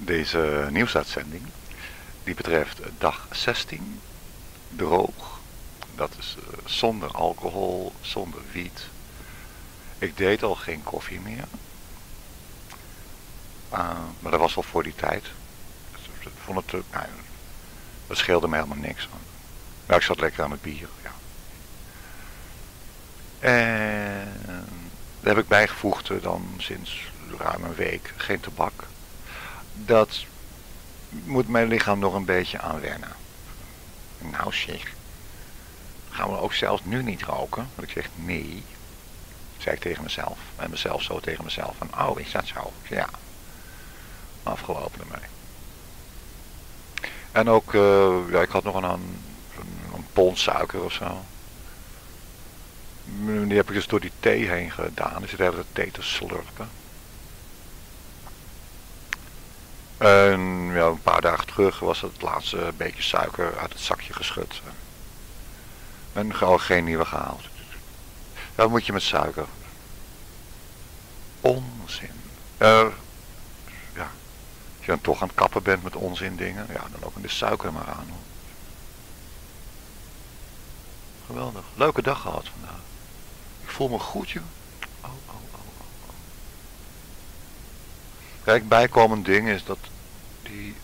Deze nieuwsuitzending die betreft dag 16, droog. Dat is uh, zonder alcohol, zonder wiet. Ik deed al geen koffie meer. Uh, maar dat was al voor die tijd. Ik vond het, nou, dat scheelde me helemaal niks. Ja, ik zat lekker aan het bier, ja. En daar heb ik bijgevoegd dan sinds ruim een week geen tabak dat moet mijn lichaam nog een beetje aan wennen. Nou zeg, gaan we ook zelfs nu niet roken? Want ik zeg nee, zei ik tegen mezelf. En mezelf zo tegen mezelf van, oh is dat zo? Ja, afgelopen ermee. En ook, uh, ja, ik had nog een, een, een pond suiker of zo. Die heb ik dus door die thee heen gedaan. Dus ik de thee te slurpen. En ja, een paar dagen terug was het laatste beetje suiker uit het zakje geschud. En gewoon geen nieuwe gehaald. Ja, wat moet je met suiker? Onzin. Uh, ja, als je dan toch aan het kappen bent met onzin dingen, ja, dan ook de suiker maar aan. Geweldig. Leuke dag gehad vandaag. Ik voel me goed, joh. Oh, oh, oh, oh. oh. Kijk, bijkomend ding is dat die,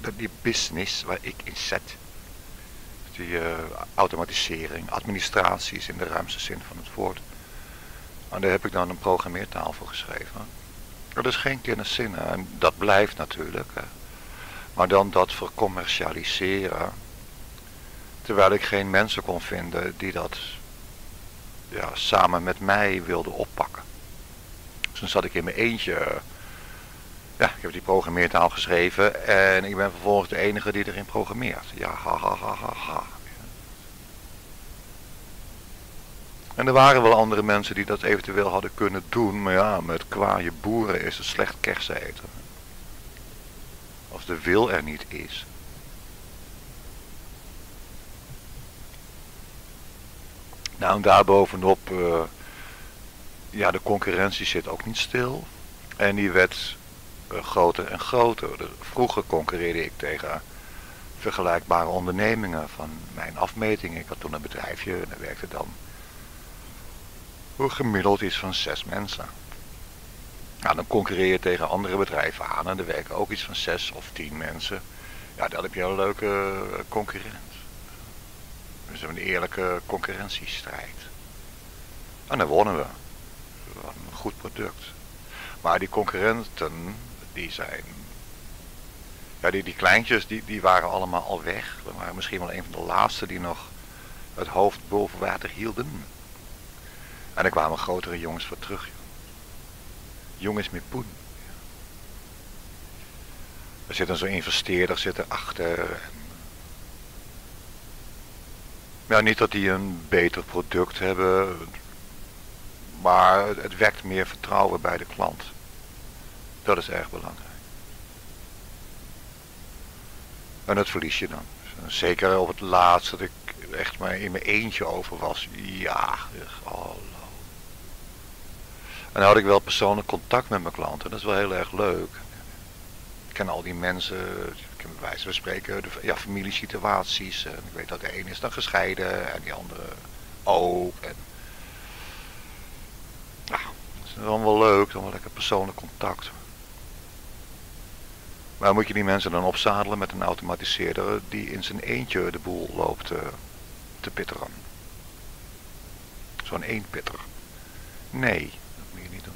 dat die business waar ik in zet, die uh, automatisering, administraties in de ruimste zin van het woord, en daar heb ik dan een programmeertaal voor geschreven. Dat is geen kenniszinnen en dat blijft natuurlijk. Maar dan dat vercommercialiseren, terwijl ik geen mensen kon vinden die dat ja, samen met mij wilden oppakken. Dus dan zat ik in mijn eentje ja, ik heb die programmeertaal geschreven en ik ben vervolgens de enige die erin programmeert. Ja, ha, ha, ha, ha, ha. En er waren wel andere mensen die dat eventueel hadden kunnen doen, maar ja, met kwaaie boeren is het slecht kersen eten. Als de wil er niet is. Nou, en daarbovenop, uh, ja, de concurrentie zit ook niet stil. En die uh, groter en groter. Vroeger concurreerde ik tegen vergelijkbare ondernemingen van mijn afmeting. Ik had toen een bedrijfje en daar werkte dan gemiddeld iets van zes mensen. Nou, dan concurreer je tegen andere bedrijven aan en er werken ook iets van zes of tien mensen. Ja, dan heb je een leuke eh, concurrent. Dus een eerlijke concurrentiestrijd. En dan wonnen we. Een goed product. Maar die concurrenten, die zijn... Ja, die, die kleintjes, die, die waren allemaal al weg. We waren misschien wel een van de laatste die nog het hoofd boven water hielden. En er kwamen grotere jongens voor terug. Jongens met poen. Er zit een zo'n investeerder zitten achter. Ja, niet dat die een beter product hebben. Maar het wekt meer vertrouwen bij de klant. Dat is erg belangrijk. En dat verlies je dan. Zeker op het laatst dat ik echt maar in mijn eentje over was. Ja, oh, en dan had ik wel persoonlijk contact met mijn klanten. Dat is wel heel erg leuk. Ik ken al die mensen, ik ken bij wijze van spreken de ja, familiesituaties. En ik weet dat de een is dan gescheiden en die andere ook. En, nou, dat is dan wel leuk, dan wel lekker persoonlijk contact. Maar moet je die mensen dan opzadelen met een automatiseerder die in zijn eentje de boel loopt uh, te pitteren? Zo'n eenpitter. Nee, dat moet je niet doen.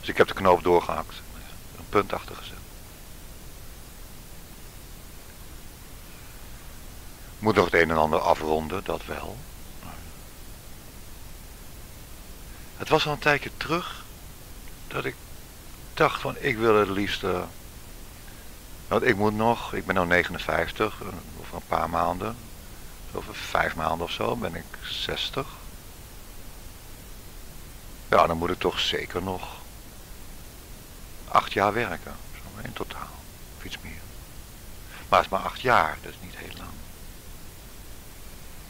Dus ik heb de knoop doorgehakt. Een punt achter gezet. Moet nog het een en ander afronden, dat wel. Het was al een tijdje terug dat ik dacht van ik wil het liefst... Uh, want ik moet nog, ik ben nu 59, eh, over een paar maanden, over vijf maanden of zo ben ik 60. Ja, dan moet ik toch zeker nog acht jaar werken, in totaal, of iets meer. Maar het is maar acht jaar, dat is niet heel lang.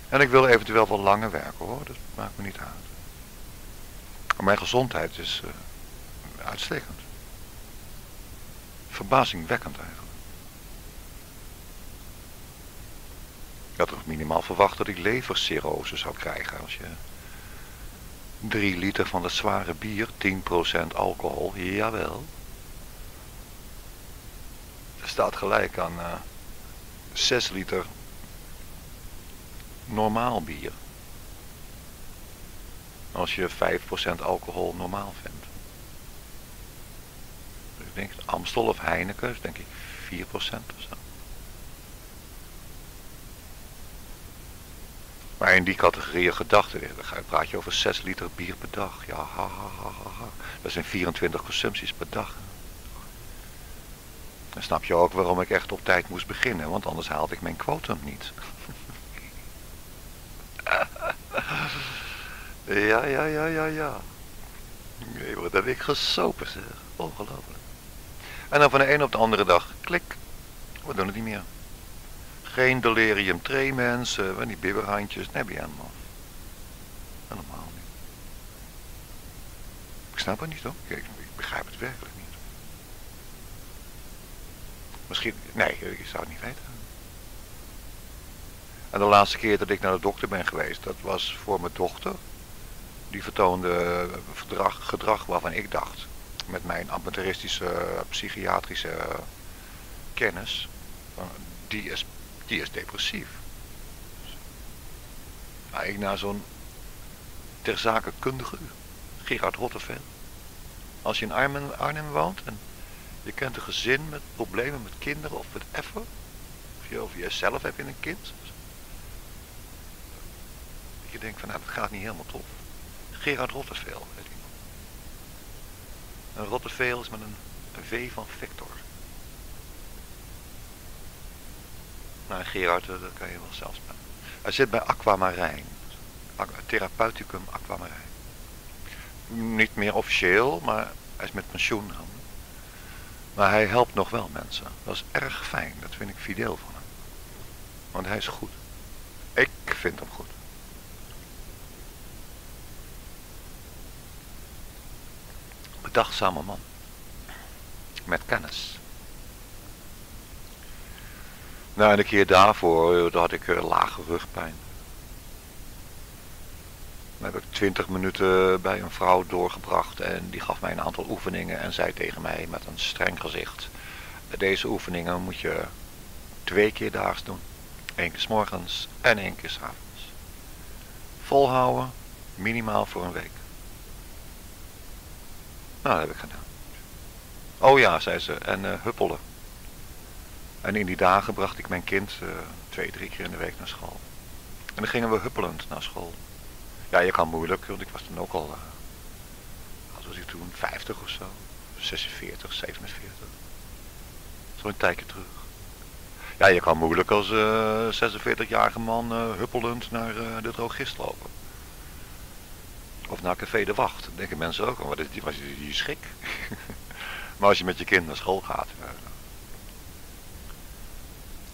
En ik wil eventueel wel langer werken hoor, dat maakt me niet uit. Mijn gezondheid is uh, uitstekend. Verbazingwekkend eigenlijk. Ik had toch minimaal verwacht dat ik levercirrose zou krijgen als je 3 liter van dat zware bier, 10% alcohol, jawel. Er staat gelijk aan uh, eh, 6 liter normaal bier. Als je 5% alcohol normaal vindt. Ik denk Amstel of Heineken is denk ik 4% of zo. Maar in die categorie gedachten, dan praat je over 6 liter bier per dag. Ja, ha, ha, ha, ha. Dat zijn 24 consumpties per dag. Dan snap je ook waarom ik echt op tijd moest beginnen, want anders haalde ik mijn quotum niet. ja, ja, ja, ja, ja. Nee, wat heb ik gesopen zeg. Ongelooflijk. En dan van de een op de andere dag, klik, we doen het niet meer. Geen delirium tremens, uh, die bibberhandjes, nee, ben je helemaal. Helemaal niet. Ik snap het niet hoor, ik, ik begrijp het werkelijk niet. Misschien, nee, ik zou het niet weten. En de laatste keer dat ik naar de dokter ben geweest, dat was voor mijn dochter. Die vertoonde gedrag, gedrag waarvan ik dacht, met mijn amateuristische psychiatrische kennis, die is, die is depressief. Maar ik naar zo'n ter zake kundige, Gerard Rotteveen. Als je in Arnhem, Arnhem woont en je kent een gezin met problemen met kinderen of whatever. Of, je, of jezelf heb je een kind. Dat je denkt van nou dat gaat niet helemaal tof. Gerard Rotteveel heet iemand. Een Rotteveel is met een, V van Victor. Nou Gerard, dat kan je wel zelf spelen. Hij zit bij Aquamarijn. Therapeuticum Aquamarijn. Niet meer officieel, maar hij is met pensioen. Maar hij helpt nog wel mensen. Dat is erg fijn. Dat vind ik fideel van hem. Want hij is goed. Ik vind hem goed. Bedachtzame man. Met kennis. Nou, en een keer daarvoor had ik uh, lage rugpijn. Dan heb ik twintig minuten bij een vrouw doorgebracht en die gaf mij een aantal oefeningen en zei tegen mij met een streng gezicht. Deze oefeningen moet je twee keer daags doen. Eén keer s morgens en één keer s avonds. Volhouden, minimaal voor een week. Nou, dat heb ik gedaan. Oh ja, zei ze, en uh, huppelen. En in die dagen bracht ik mijn kind uh, twee, drie keer in de week naar school. En dan gingen we huppelend naar school. Ja, je kan moeilijk, want ik was toen ook al, uh, wat was ik toen, 50 of zo. 46, 47. Zo'n tijdje terug. Ja, je kan moeilijk als uh, 46-jarige man huppelend naar de drogist lopen. Of naar Café de Wacht. Dan denken mensen ook, wat is die, was die, die schik? maar als je met je kind naar school gaat,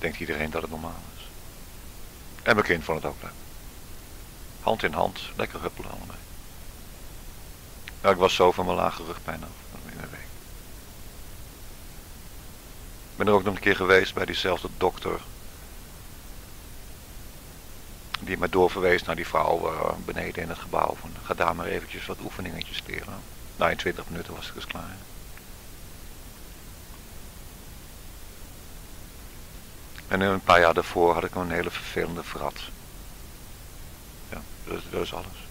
denkt iedereen dat het normaal is. En mijn kind vond het ook leuk. Hand in hand, lekker huppelen allemaal. Nou, ik was zo van mijn lage rugpijn af. Ik ben er ook nog een keer geweest bij diezelfde dokter. Die me doorverwees naar die vrouw uh, beneden in het gebouw. Van, ga daar maar eventjes wat oefeningetjes leren. Nou, in 20 minuten was ik dus klaar. En een paar jaar daarvoor had ik een hele vervelende vrat. Dat, dat is alles.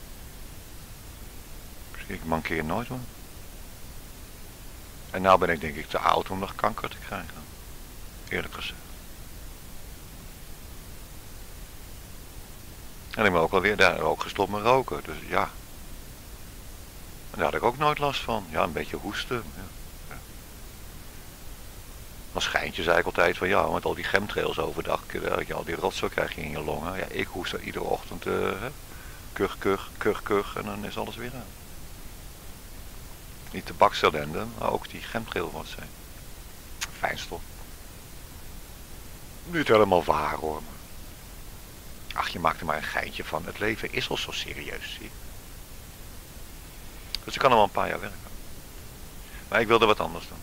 Ik mankeer nooit hoor. En nou ben ik denk ik te oud om nog kanker te krijgen. Eerlijk gezegd. En ik ben ook alweer daar ook gestopt met roken. Dus ja. En daar had ik ook nooit last van. Ja, een beetje hoesten. Ja. Dan schijnt je zei ik altijd van ja, met al die chemtrails overdag, eh, je al die rotzooi krijg je in je longen. Ja, ik hoest er iedere ochtend. Uh, kuch, kuch, kuch, kuch en dan is alles weer aan. Niet de bakcellende, maar ook die gemgeel wat zijn. Fijnstof. Niet helemaal waar hoor. Ach, je maakt er maar een geintje van. Het leven is al zo serieus, zie je. Dus ik kan er wel een paar jaar werken. Maar ik wilde wat anders doen.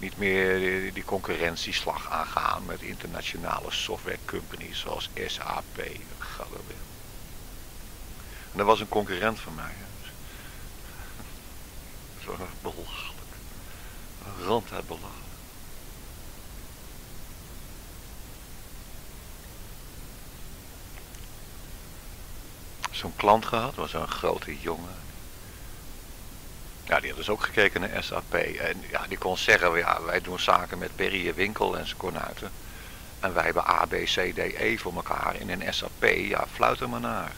Niet meer die, die concurrentieslag aangaan met internationale software companies zoals SAP. En dat was een concurrent van mij. Zo belachelijk. Rand uit belachelijk. Zo'n klant gehad, was een grote jongen. Ja, die had dus ook gekeken naar SAP. En ja, die kon zeggen, ja, wij doen zaken met Berry Winkel en zijn kornuiten. En wij hebben A, B, C, D, E voor elkaar in een SAP. Ja, fluit er maar naar.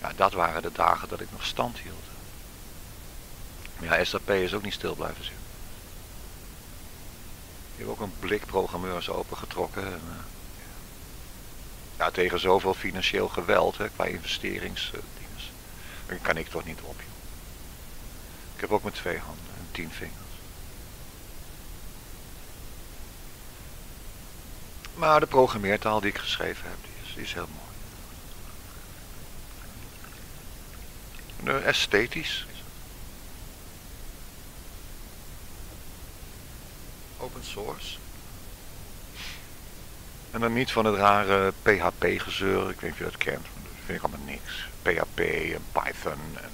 Ja, dat waren de dagen dat ik nog stand hield. Ja, SAP is ook niet stil blijven zitten. Je hebt ook een blik programmeurs opengetrokken. En, uh, ja, tegen zoveel financieel geweld hè, qua investeringsdingen. Daar kan ik toch niet op. Ik heb ook met twee handen en tien vingers. Maar de programmeertaal die ik geschreven heb, die is, die is heel mooi. esthetisch. Open source. En dan niet van het rare PHP-gezeur. Ik weet niet of je dat kent. Dat vind ik allemaal niks. PHP en Python en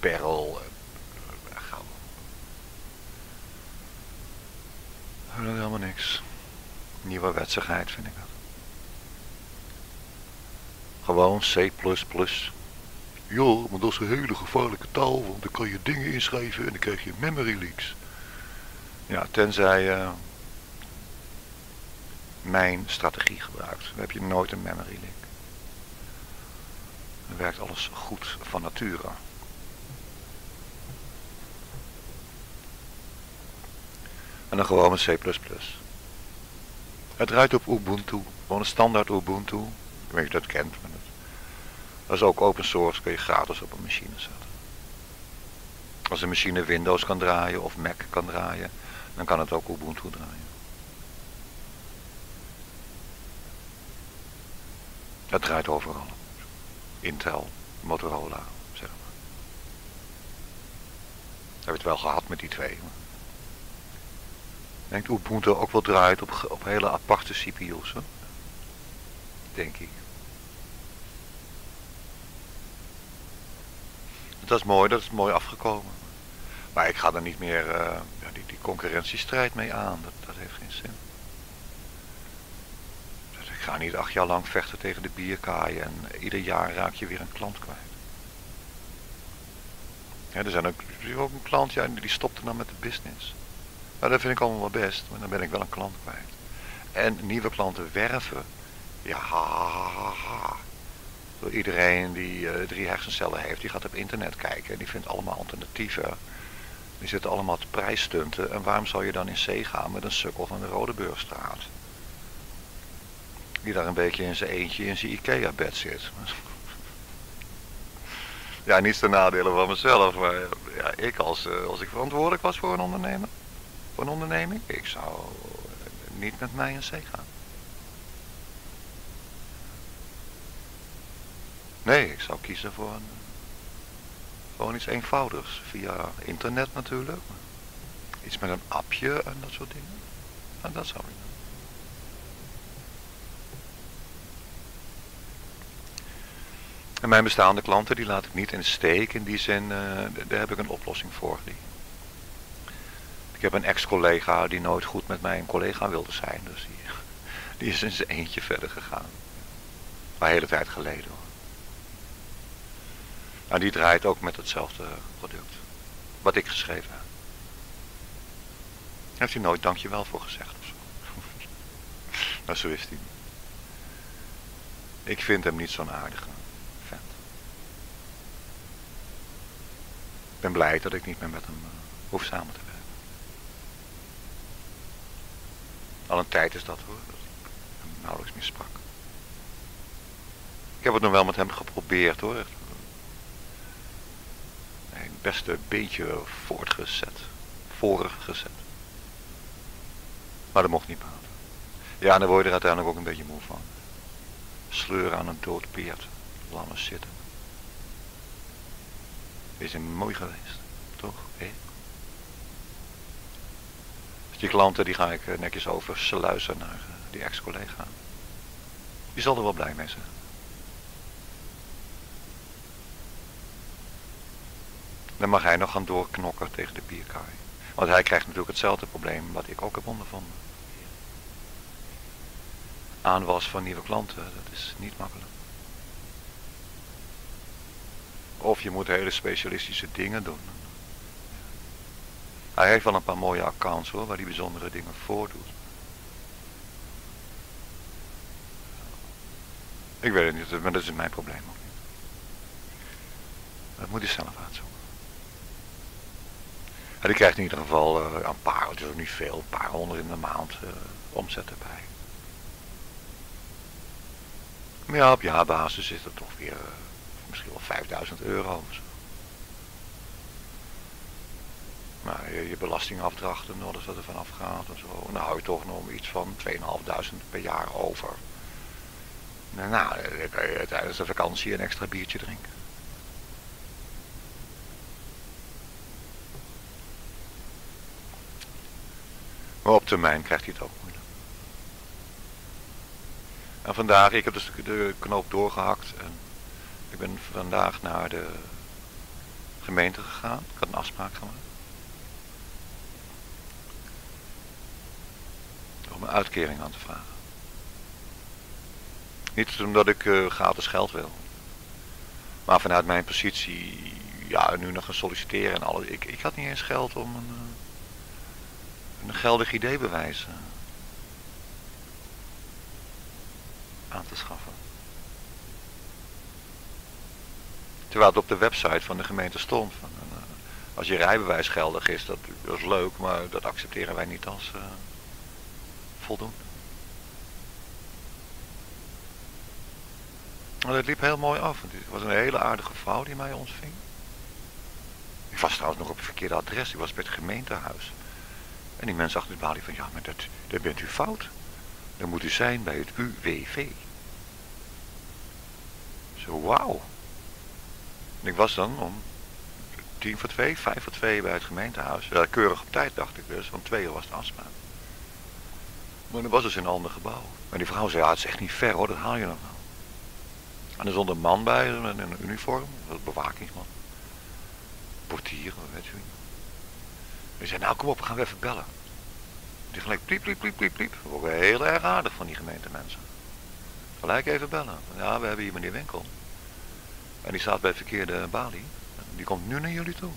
Perl. En, uh, gauw. Dat is helemaal niks. Nieuwe wetsigheid vind ik dat. Gewoon C++. Ja, maar dat is een hele gevaarlijke taal, want dan kan je dingen inschrijven en dan krijg je memory leaks. Ja, tenzij... Uh, mijn strategie gebruikt. Dan heb je nooit een memory link. Dan werkt alles goed van nature. En dan gewoon C++. Het draait op Ubuntu. Gewoon een standaard Ubuntu. Ik weet niet of je dat kent. Maar dat is ook open source. Kun je gratis op een machine zetten. Als een machine Windows kan draaien of Mac kan draaien. Dan kan het ook Ubuntu draaien. Het draait overal. Intel, Motorola, zeg maar. Heb je het wel gehad met die twee. Denk Ubuntu ook wel draait op, op hele aparte CPU's. Hè? Denk ik. Dat is mooi, dat is mooi afgekomen. Maar ik ga er niet meer uh, ja, die, die concurrentiestrijd mee aan. Dat, dat heeft geen zin ga niet acht jaar lang vechten tegen de bierkaai en ieder jaar raak je weer een klant kwijt. Er zijn ook, ook een klant die stopte dan met de business. Nou, dat vind ik allemaal best, maar dan ben ik wel een klant kwijt. En nieuwe klanten werven. Ja, ha, iedereen die uh, drie hersencellen heeft, die gaat op internet kijken. En die vindt allemaal alternatieven. Die zitten allemaal te prijsstunten. En waarom zou je dan in zee gaan met een sukkel van de Rodeburgstraat? Die daar een beetje in zijn eentje in zijn Ikea-bed zit. Ja, niet de nadelen van mezelf, maar ja, ik als, eh, als ik verantwoordelijk was voor een ondernemer, voor een onderneming, ik zou niet met mij in zee gaan. Nee, ik zou kiezen voor gewoon iets eenvoudigs, via internet natuurlijk. Iets met een appje en dat soort dingen. En dat zou ik doen. En mijn bestaande klanten, die laat ik niet in steek. In die zin, uh, daar heb ik een oplossing voor. Die. Ik heb een ex-collega die nooit goed met mij een collega wilde zijn. Dus die, is in zijn eentje verder gegaan. Maar hele tijd geleden hoor. Nou, die draait ook met hetzelfde product. Wat ik geschreven heb. Heeft hij nooit dankjewel voor gezegd of zo. maar zo is hij niet. Ik vind hem niet zo'n aardige. Ik ben blij dat ik niet meer met hem uh, hoef samen te werken. Al een tijd is dat hoor, ik nauwelijks meer sprak. Ik heb het nog wel met hem geprobeerd hoor. Echt, nee, best een beetje voortgezet. Voorgezet. Maar dat mocht niet praten. Ja, en dan word je er uiteindelijk ook een beetje moe van. Sleuren aan een dood peert. Laat zitten. Is een mooi geweest, toch? Hé? Die klanten die ga ik eh, netjes over sluizen naar eh, die ex-collega. Die zal er wel blij mee zijn. Dan mag hij nog gaan doorknokken tegen de bierkaai. Want hij krijgt natuurlijk hetzelfde probleem wat ik ook heb ondervonden. Aanwas van nieuwe klanten, dat is niet makkelijk. Of je moet hele specialistische dingen doen. Hij heeft wel een paar mooie accounts hoor, waar hij bijzondere dingen voordoet. Ik weet het niet, maar dat is mijn probleem ook niet. Dat moet hij zelf uitzoeken. En die krijgt in ieder geval uh, een paar, het is ook niet veel, een paar honderd in de maand uh, omzet erbij. Maar ja, op jaarbasis is dat toch weer uh, misschien wel 5000 euro. Zo. Maar je, je belastingafdrachten, alles wat er vanaf gaat en zo, dan hou je toch nog iets van 2.500 per jaar over. Nou, nou, dan kan je tijdens de vakantie een extra biertje drinken. Maar op termijn krijgt hij het ook moeilijk. En vandaag, ik heb dus de knoop doorgehakt en ik ben vandaag naar de gemeente gegaan. Ik had een afspraak gemaakt. Om een uitkering aan te vragen. Niet omdat ik uh, gratis geld wil. Maar vanuit mijn positie, ja, nu nog gaan solliciteren en alles. Ik, ik had niet eens geld om een, eh, een geldig ideebewijs aan te schaffen. Terwijl het op de website van de gemeente stond. Van, uh, als je rijbewijs geldig is, dat, dat, is leuk, maar dat accepteren wij niet als voldoende. Maar het liep heel mooi af. Het was een hele aardige vrouw die mij ontving. Ik was trouwens nog op het verkeerde adres. Ik was bij het gemeentehuis. En die mensen achter de balie van, ja, maar dat, bent u fout. Dan moet u zijn bij het UWV. Zo, wauw. En ik was dan om tien voor twee, vijf voor twee bij het gemeentehuis. Keurig op tijd dacht ik dus, want twee uur was de afspraak. Maar dat was dus in een ander gebouw. En die vrouw zei, ja, het is echt niet ver hoor, dat haal je nog wel. En er stond een man bij, in een uniform, een bewakingsman. Portier, weet u. Die zei, nou kom op, we gaan even bellen. Die gelijk pliep, pliep, pliep, pliep, pliep. Ook heel erg aardig van die gemeentemensen. Gelijk even bellen. Ja, we hebben hier meneer Winkel. En die staat bij verkeerde balie. Die komt nu naar jullie toe.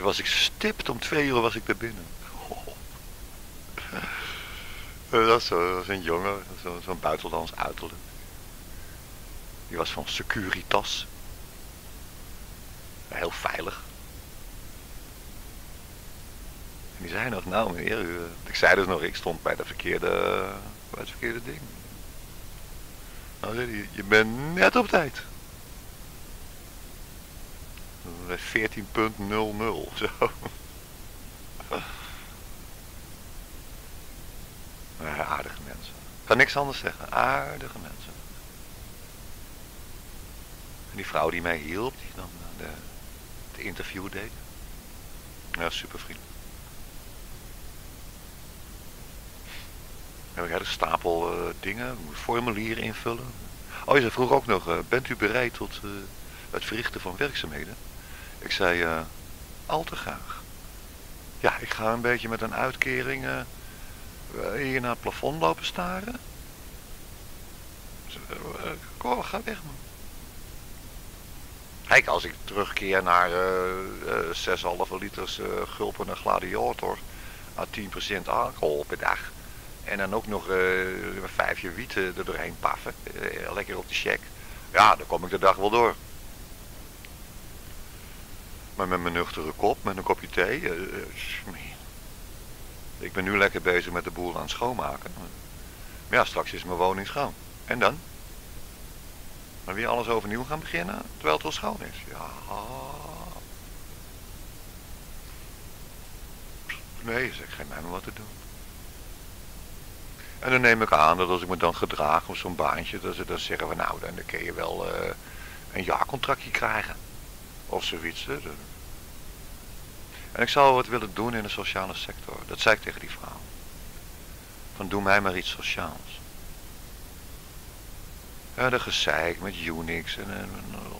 Was ik stipt om twee uur was ik er binnen. Dat was, dat was een jongen, zo'n zo buitenlands uiterlijk. Die was van Securitas. Heel veilig. En die zei nog, nou meneer, u, ik zei dus nog, ik stond bij, de verkeerde, bij het verkeerde ding. Nou zei je bent net op tijd. 14.00 zo. aardige mensen. Ik kan niks anders zeggen. Aardige mensen. En die vrouw die mij hielp, die dan de, de interview deed. Ja, super vriendelijk. heb ik een stapel uh, dingen, formulieren invullen. Oh, je vroeg ook nog, uh, bent u bereid tot het verrichten van werkzaamheden? Ik zei, al te graag. Ja, ik ga een beetje met een uitkering hier naar het plafond lopen staren. Kom, ga weg man. Kijk, als ik terugkeer naar uh, uh, 6,5 liters uh, gulpen en gladiator aan 10% alcohol per dag. En dan ook nog uh, vijf jaar wiet er doorheen paffen. lekker op de check. Ja, dan kom ik de dag wel door. Maar met mijn nuchtere kop, met een kopje thee. Ik ben nu lekker bezig met de boel aan het schoonmaken. Maar ja, straks is mijn woning schoon. En dan? Dan weer alles overnieuw gaan beginnen, terwijl het wel schoon is. Ja. Nee, zeg, geen mij maar wat te doen. En dan neem ik aan dat als ik me dan gedraag op zo'n baantje, dat ze dan zeggen van nou, dan kun je wel uh, een jaarcontractje krijgen. Of zoiets. Hè. En ik zou wat willen doen in de sociale sector. Dat zei ik tegen die vrouw. Van doe mij maar iets sociaals. Ja, de gezeik met Unix en, en,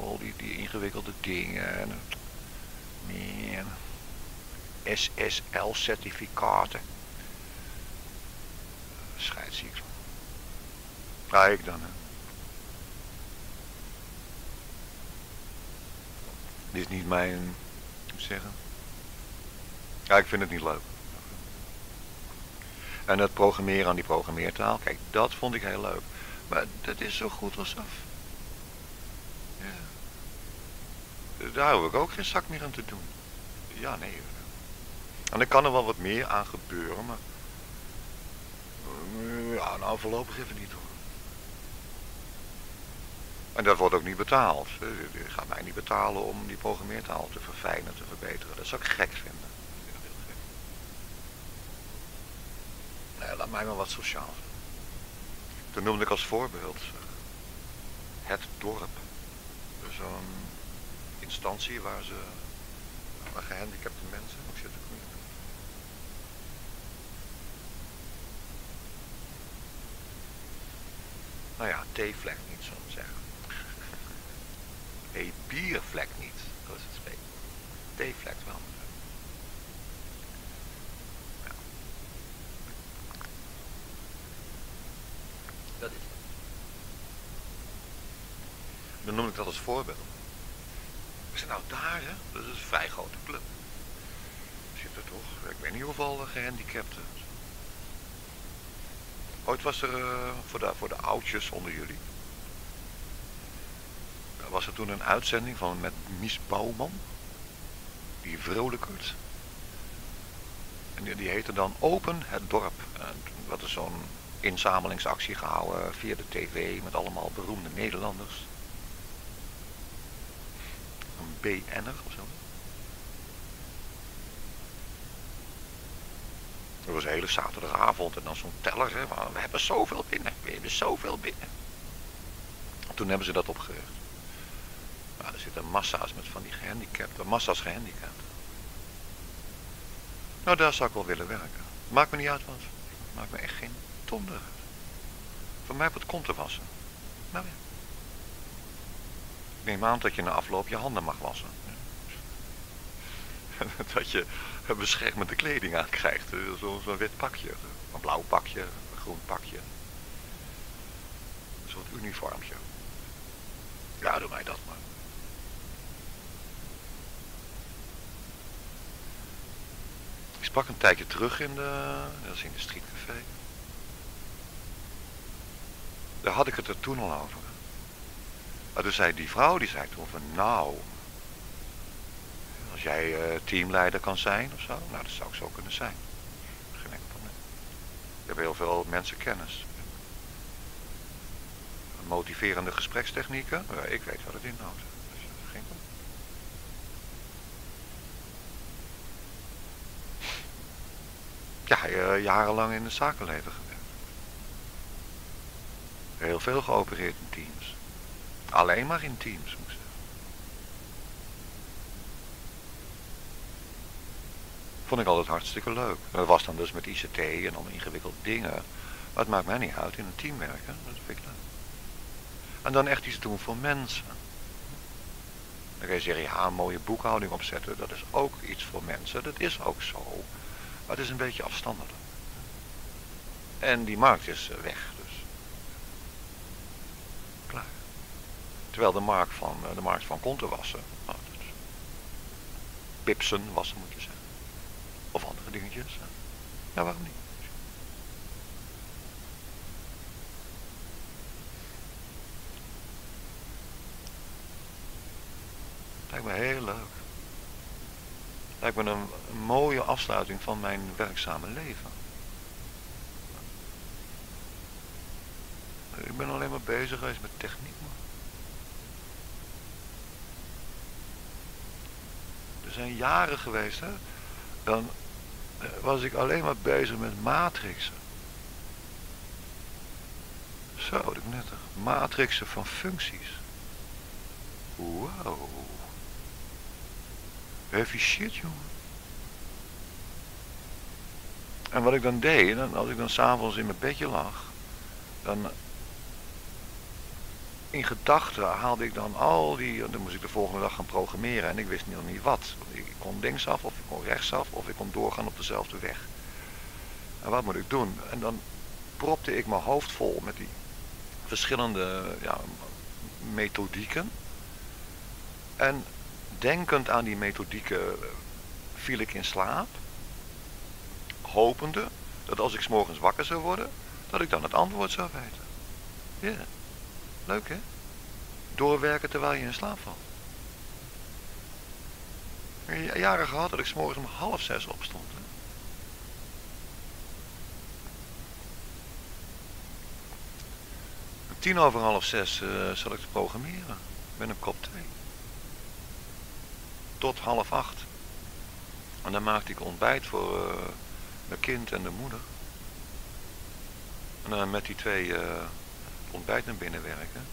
al die, die ingewikkelde dingen. En. SSL-certificaten. Scheidsziek. Ja, ik dan. Hè. Dit is niet mijn, hoe zeggen. Ja, ik vind het niet leuk. En het programmeren aan die programmeertaal, kijk, dat vond ik heel leuk. Maar dat is zo goed als af. Ja. Daar hoef ik ook geen zak meer aan te doen. Ja, nee. En er kan er wel wat meer aan gebeuren, maar... Ja, nou voorlopig even niet hoor. En dat wordt ook niet betaald. Je gaat mij niet betalen om die programmeertaal te verfijnen, te verbeteren. Dat zou ik gek vinden. Laat mij maar wat sociaal. Toen noemde ik als voorbeeld het dorp. Zo'n instantie waar ze waar gehandicapte mensen. Nou ja, theevlek niet zo zeggen. Hey, biervlek niet, dat is het spreken. Theevlek wel. Dat is het. Dan noem ik dat als voorbeeld. Zijn nou daar, hè? Dat is een vrij grote club. Zitten toch, ik weet niet hoeveel gehandicapten. Ooit was er uh, voor, de, voor de oudjes onder jullie. Was er toen een uitzending van met Mies Bouwman. Die vrolijkert. En die, heette dan Open het Dorp. En wat is zo'n inzamelingsactie gehouden via de tv met allemaal beroemde Nederlanders. BN'er of zo. Het was een hele zaterdagavond en dan zo'n teller. Hè, we hebben zoveel binnen, we hebben zoveel binnen. Toen hebben ze dat opgericht. Er zitten massa's met van die gehandicapten, massa's gehandicapten. Nou, daar zou ik wel willen werken. Maakt me niet uit wat. Maakt me echt geen donder. Voor mij op het kont te wassen. Nou ja. Ik neem aan dat je na afloop je handen mag wassen. dat je beschermende kleding aan krijgt. Zo'n zo wit pakje. Een blauw pakje, een groen pakje. Een soort uniformje. Ja, doe mij dat maar. Ik sprak een tijdje terug in de, dat is in de streetcafé. Daar had ik het er toen al over. Maar toen zei die vrouw, die zei toen van nou, als jij uh, teamleider kan zijn of zo, nou dat zou ik zo kunnen zijn. Geen enkel probleem. Ik heb heel veel mensenkennis. Motiverende gesprekstechnieken, ik weet wat het inhoudt. Dus, probleem. Ja, uh, jarenlang in het zakenleven gewerkt. Heel veel geopereerd in teams. Alleen maar in teams, zeggen. Vond ik altijd hartstikke leuk. Dat was dan dus met ICT en al ingewikkelde dingen. Maar het maakt mij niet uit in een team werken. Dat vind ik leuk. En dan echt iets doen voor mensen. Dan kun je zeggen, ja, een mooie boekhouding opzetten, dat is ook iets voor mensen. Dat is ook zo. Maar het is een beetje afstandelijk. En die markt is weg. Terwijl de markt van, eh, de markt van konten wassen, nou, pipsen wassen moet je zeggen. Of andere dingetjes. Ja, waarom niet? Lijkt me heel leuk. Lijkt me een, mooie afsluiting van mijn werkzame leven. Ik ben alleen maar bezig geweest met techniek. er zijn jaren geweest, hè, dan eh, was ik alleen maar bezig met matrixen. Zo, dat ik net matrixen van functies. Wow. Heavy shit, jongen. En wat ik dan deed, dan, als ik dan s'avonds in mijn bedje lag, dan in gedachten haalde ik dan al die, dan moest ik de volgende dag gaan programmeren en ik wist nog niet wat. Ik kon linksaf of ik kon rechtsaf of ik kon doorgaan op dezelfde weg. En wat moet ik doen? En dan propte ik mijn hoofd vol met die verschillende ja, methodieken. En denkend aan die methodieken viel ik in slaap. Hopende dat als ik morgens wakker zou worden, dat ik dan het antwoord zou weten. Ja, leuk hè? Doorwerken terwijl je in slaap valt. Jaren gehad dat ik s morgens om half zes opstond. Hè? Tien over half zes uh, zat ik te programmeren met een kop thee. Tot half acht. En dan maakte ik ontbijt voor uh, mijn kind en de moeder. En dan met die twee uh, ontbijt naar binnen werken.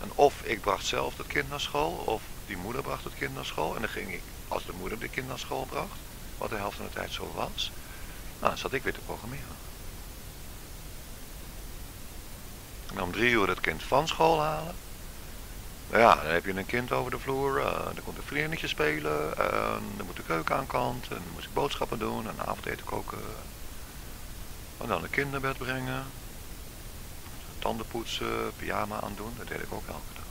En of ik bracht zelf het kind naar school, of die moeder bracht het kind naar school. En dan ging ik, als de moeder de kind naar school bracht, wat de helft van de tijd zo was, nou, dan zat ik weer te programmeren. En om drie uur het kind van school halen. Nou ja, dan heb je een kind over de vloer. Uh, dan komt een vriendinnetje spelen. En dan moet de keuken aan kant. En dan moet ik boodschappen doen. En avondeten koken. En dan de kinderbed brengen. Tanden poetsen, pyjama aandoen. Dat deed ik ook elke dag.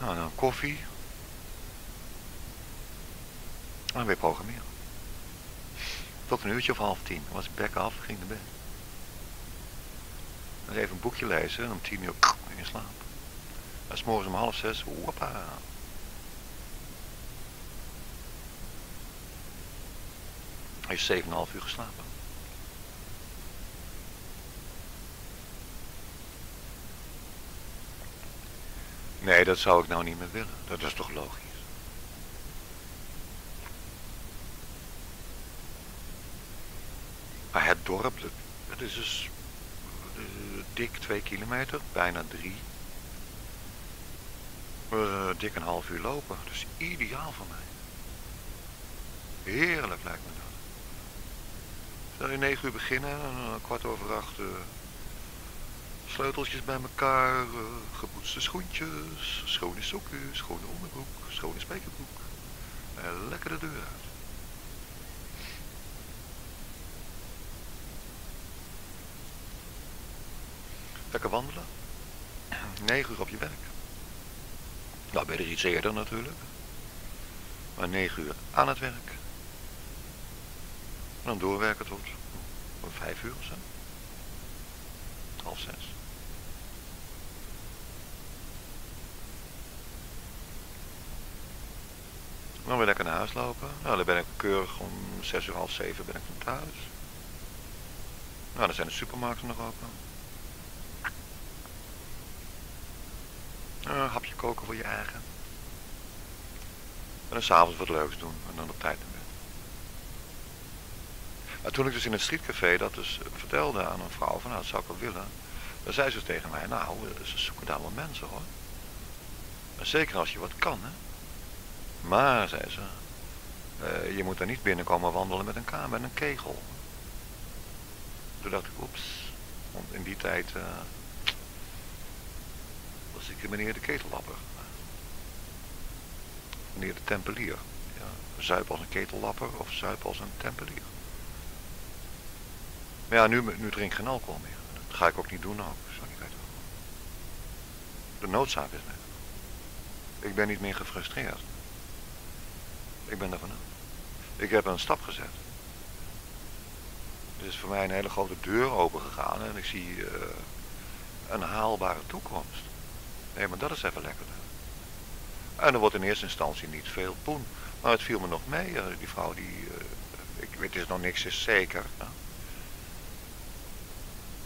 Nou, dan koffie. En weer programmeren. Tot een uurtje of half tien. Dan was ik bek af, ging naar bed. Dan even een boekje lezen en om tien uur in slaap. En s'morgens om half zes, woppa. Hij is 7,5 uur geslapen. Nee, dat zou ik nou niet meer willen. Dat is toch logisch. Maar het dorp, dat is dus dik twee kilometer, bijna drie. Uh, dik een half uur lopen. Is ideaal voor mij. Heerlijk lijkt me dat. Stel je negen uur beginnen en een kwart over acht sleuteltjes bij elkaar, uh, gepoetste schoentjes, schone sokken, schone onderbroek, schone spijkerbroek. En lekker de deur uit. Lekker wandelen. 9 uur op je werk. Nou ben je er iets eerder natuurlijk. Maar 9 uur aan het werk. En dan doorwerken tot 5 uur of zo. Half zes. Dan weer lekker naar huis lopen. Nou, dan ben ik keurig om 6 uur, half 7 ben ik van thuis. Nou, dan zijn de supermarkten nog open. Een hapje koken voor je eigen. En dan s'avonds wat leuks doen en dan op tijd naar bed. Maar toen ik dus in het streetcafé dat dus vertelde aan een vrouw van nou dat zou ik wel willen. Dan zei ze tegen mij, nou ze zoeken daar wel mensen hoor. Zeker als je wat kan hè. Maar, zei ze, uh, je moet er niet binnenkomen wandelen met een kamer en een kegel. Toen dacht ik, oeps, want in die tijd... Uh, was ik meneer de ketellapper. Meneer de tempelier. Ja, zuip als een ketellapper of zuip als een tempelier. Maar ja, nu, nu drink ik geen alcohol meer. Dat ga ik ook niet doen ook. Zou niet weten. De noodzaak is net. Ik ben niet meer gefrustreerd. Ik ben er vanaf. Ik heb een stap gezet. Er is voor mij een hele grote deur open gegaan en ik zie uh, een haalbare toekomst. Nee, maar dat is even lekker. En er wordt in eerste instantie niet veel poen. Maar het viel me nog mee. Die vrouw die... Uh, ik weet is nog niks is zeker.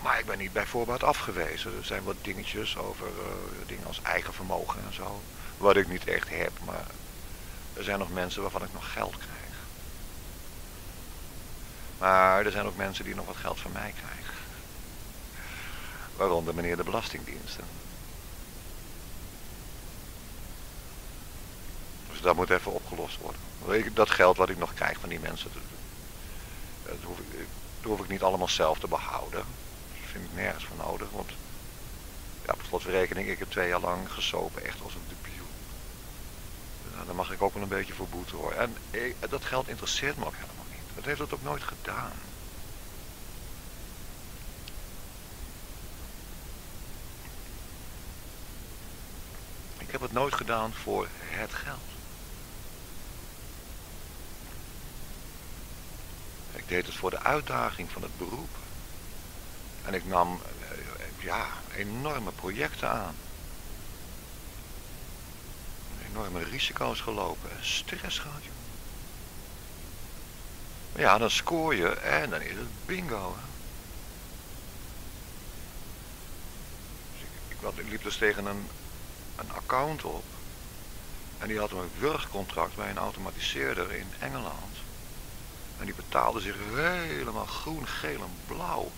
Maar ik ben niet bij voorbaat afgewezen. Er zijn wat dingetjes over dingen als eigen vermogen en zo. Wat ik niet echt heb, maar er zijn nog mensen waarvan ik nog geld krijg. Maar er zijn ook mensen die nog wat geld van mij krijgen. Waaronder meneer de Belastingdienst. Dus dat moet even opgelost worden. Dat geld wat ik nog krijg van die mensen, dat hoef ik, hoef ik niet allemaal zelf te behouden. Dat vind ik nergens voor nodig, want ja, op slotverrekening, ik heb twee jaar lang gesopen, echt als een. Nou, daar mag ik ook wel een beetje voor boeten hoor. En dat geld interesseert me ook helemaal niet. Dat heeft het ook nooit gedaan. Ik heb het nooit gedaan voor het geld. Ik deed het voor de uitdaging van het beroep. En ik nam eh, ja, enorme projecten aan. Enorme risico's gelopen. Stress gehad, joh. Ja, dan scoor je en dan is het bingo. Dus ik, liep dus tegen een, een account op. En die had een wurgcontract bij een automatiseerder in Engeland. En die betaalde zich helemaal groen, geel en blauw.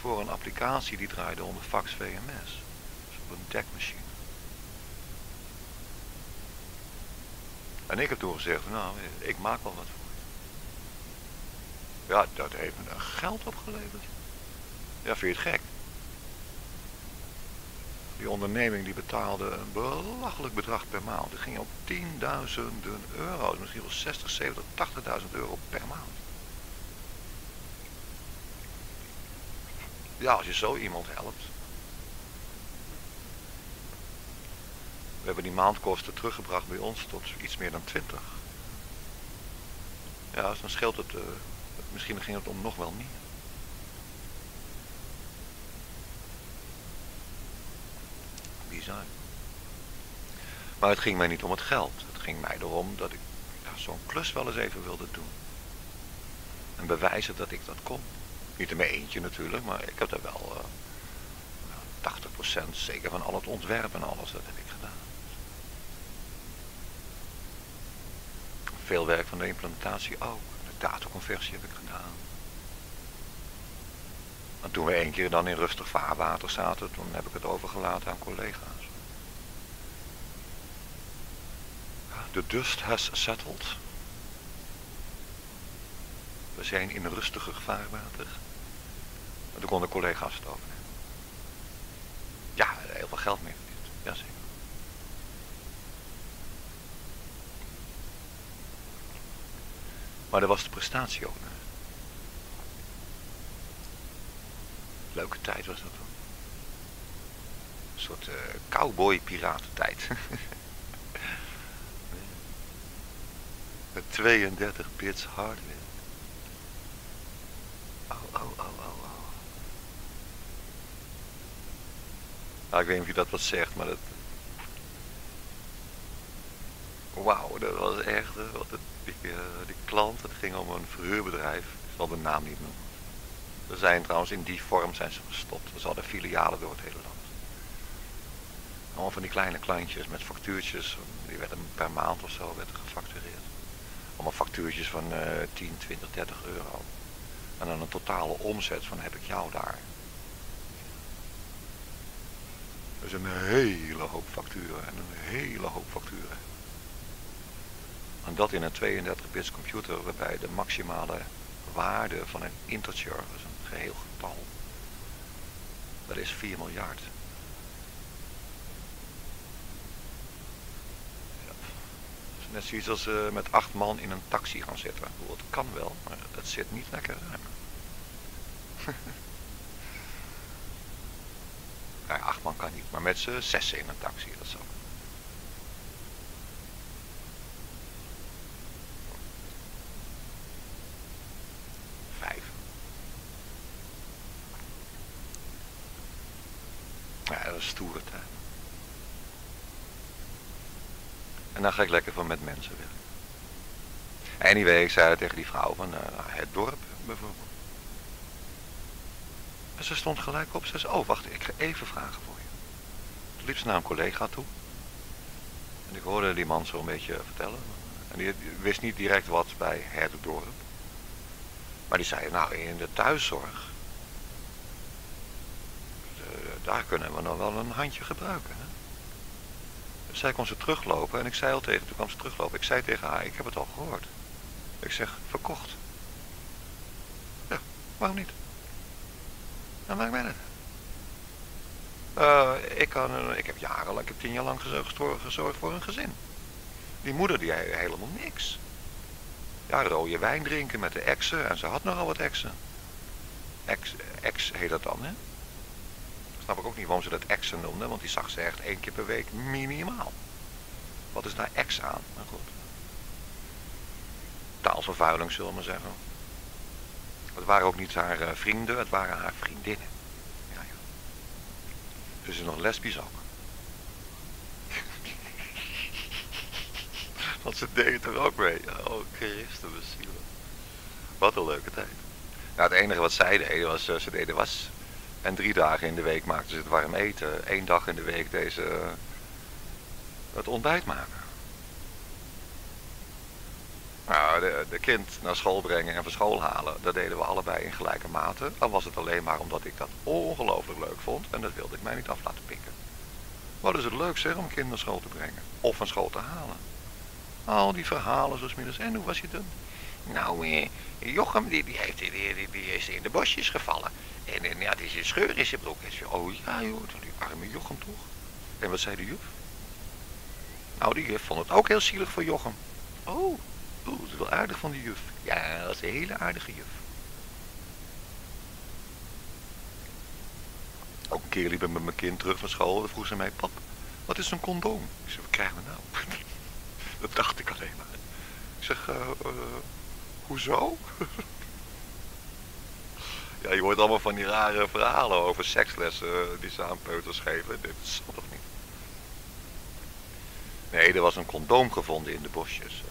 Voor een applicatie die draaide onder fax VMS. Dus op een dekmachine. En ik heb toen gezegd, nou, ik maak wel wat voor. Ja, dat heeft me geld opgeleverd. Ja, vind je het gek? Die onderneming die betaalde een belachelijk bedrag per maand. Die ging op tienduizenden euro's, misschien wel 60, 70, 80.000 euro per maand. Ja, als je zo iemand helpt. We hebben die maandkosten teruggebracht bij ons tot iets meer dan 20. Ja, dus dan scheelt het, uh, misschien ging het om nog wel meer. Bizar. Maar het ging mij niet om het geld. Het ging mij erom dat ik ja, zo'n klus wel eens even wilde doen. En bewijzen dat ik dat kon. Niet in mijn eentje natuurlijk, maar ik heb er wel uh, 80% zeker van al het ontwerp en alles, dat heb ik gedaan. Veel werk van de implementatie ook. De dataconversie heb ik gedaan. En toen we één keer dan in rustig vaarwater zaten, toen heb ik het overgelaten aan collega's. The dust has settled. We zijn in rustiger vaarwater. En toen konden collega's het overnemen. Ja, heel veel geld mee verdiend. Jazeker. Maar dat was de prestatie ook. Leuke tijd was dat dan. Een soort uh, cowboy-piratentijd. Met 32 bits hardware. Oh, oh, oh, oh, oh. Ik weet niet of je dat wat zegt, maar dat... Wauw, dat was echt... Wat het, uh, die klant, het ging om een verhuurbedrijf. Ik zal de naam niet noemen. Er zijn trouwens in die vorm zijn ze gestopt. Ze hadden filialen door het hele land. Allemaal van die kleine klantjes met factuurtjes. Die werden per maand of zo werden gefactureerd. Allemaal factuurtjes van uh, 10, 20, 30 euro. En dan een totale omzet van heb ik jou daar. Dus een hele hoop facturen en een hele hoop facturen. En dat in een 32 bits computer waarbij de maximale waarde van een integer, dus een geheel getal, dat is 4 miljard. Ja. is net zoiets als uh, met acht man in een taxi gaan zitten. Het kan wel, maar het zit niet lekker ruim. ja, acht man kan niet, maar met z'n zessen in een taxi, dat zou stoere tijd. En dan ga ik lekker van met mensen werken. Anyway, ik zei tegen die vrouw van uh, het dorp bijvoorbeeld. En ze stond gelijk op. Ze zei, oh wacht, ik ga even vragen voor je. Toen liep ze naar een collega toe. En ik hoorde die man zo een beetje vertellen. En die wist niet direct wat bij het dorp. Maar die zei, nou in de thuiszorg daar kunnen we nog wel een handje gebruiken. Hè? Zij kon ze teruglopen en ik zei al tegen, toen kwam ze teruglopen. Ik zei tegen haar, ik heb het al gehoord. Ik zeg, verkocht. Ja, waarom niet? En waar ben het? Uh, ik, kan, ik heb jarenlang, ik heb tien jaar lang gezorgd voor, een gezin. Die moeder die had helemaal niks. Ja, rode wijn drinken met de exen en ze had nogal wat exen. Ex, ex heet dat dan, hè? Snap ik ook niet waarom ze dat exen noemden, want die zag ze echt één keer per week minimaal. Wat is daar ex aan? Nou goed. Taalvervuiling, zullen we maar zeggen. Het waren ook niet haar uh, vrienden, het waren haar vriendinnen. Ja, ja. Ze is nog lesbisch ook. Want ze deden er ook mee. Oh, Christus. Wat een leuke tijd. Nou, het enige wat zij deden was, uh, ze deden was. En drie dagen in de week maakten ze het warm eten. Eén dag in de week deze uh, het ontbijt maken. Nou, de, de, kind naar school brengen en van school halen, dat deden we allebei in gelijke mate. Dan was het alleen maar omdat ik dat ongelooflijk leuk vond en dat wilde ik mij niet af laten pikken. Wat is het leuk zeg om kind naar school te brengen of van school te halen? Al die verhalen zoals middags. En hoe was je dan? Nou, eh, Jochem die, die, heeft, die, die, die, is in de bosjes gevallen. En, en ja, het is een scheur in zijn broek. En zei, oh ja joh, die arme Jochem toch? En wat zei de juf? Nou, die juf vond het ook heel zielig voor Jochem. Oh, oh dat is wel aardig van die juf. Ja, dat is een hele aardige juf. Ook een keer liep ik met mijn kind terug van school. En vroeg ze mij, pap, wat is een condoom? Ik zei, wat krijgen we nou? Dat dacht ik alleen maar. Ik zeg, uh, uh, hoezo? ja, je hoort allemaal van die rare verhalen over sekslessen die ze aan peuters geven. Dit is toch niet? Nee, er was een condoom gevonden in de bosjes.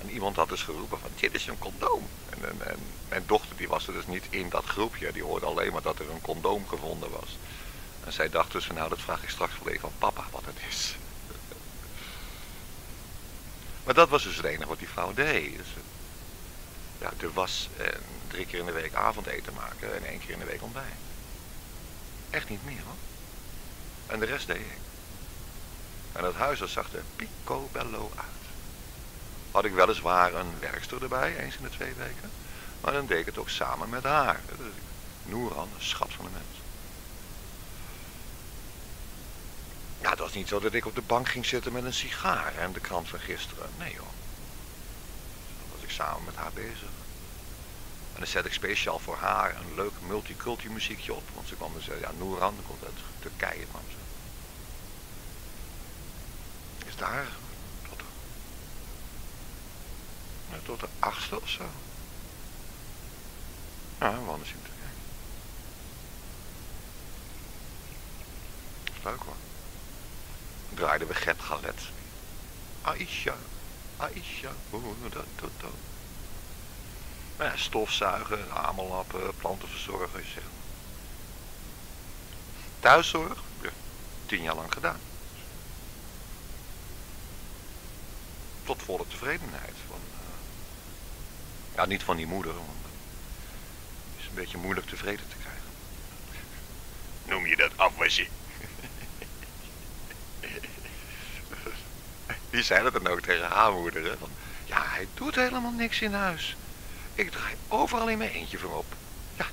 En iemand had dus geroepen van, dit is een condoom. En, en, mijn dochter die was er dus niet in dat groepje. Die hoorde alleen maar dat er een condoom gevonden was. En zij dacht dus van, nou dat vraag ik straks wel even van papa wat het is. Maar dat was dus het enige wat die vrouw deed. Dus, ja, er was eh, drie keer in de week avondeten maken en één keer in de week ontbijt. Echt niet meer hoor. En de rest deed ik. En dat huis dat zag er picobello uit. Had ik weliswaar een werkster erbij, eens in de twee weken. Maar dan deed ik het ook samen met haar. Noeran, een schat van een mens. Ja, het was niet zo dat ik op de bank ging zitten met een sigaar en de krant van gisteren. Nee joh. Dan was ik samen met haar bezig. En dan zet ik speciaal voor haar een leuk multiculti muziekje op. Want ze kwam dus, ja, Noeran, dat komt uit Turkije kwam ze. Is daar tot de, tot de achtste of zo. Ja, we wonen in Turkije. Leuk hoor draaiden we Gert Galet. Aisha, Aisha, dat, dat, dat. Nou ja, stofzuigen, hamellappen, plantenverzorgen, zeg maar. Thuiszorg, ja, tien jaar lang gedaan. Tot volle tevredenheid. Van, uh, ja, niet van die moeder, want het is een beetje moeilijk tevreden te krijgen. Noem je dat afwassen? Die zei dat dan ook tegen haar moeder. Hè? Van, ja, hij doet helemaal niks in huis. Ik draai overal in mijn eentje voor op. Ja,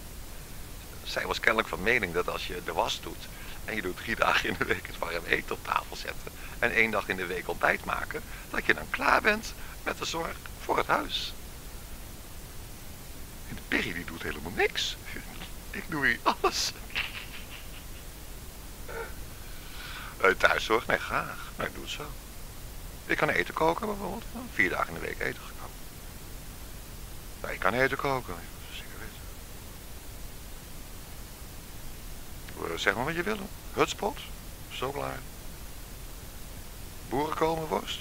zij was kennelijk van mening dat als je de was doet... en je doet drie dagen in de week het warm eten op tafel zetten... en één dag in de week ontbijt maken... dat je dan klaar bent met de zorg voor het huis. En de Perry die doet helemaal niks. Ik doe hier alles. Uh, thuiszorg? Nee, graag. Maar ik doe het zo. Ik kan eten koken bijvoorbeeld. Vier dagen in de week eten gekookt. Ja, ik kan eten koken. Zeker weten. Zeg maar wat je wil. Hutspot. Zo klaar. Boerenkomenworst.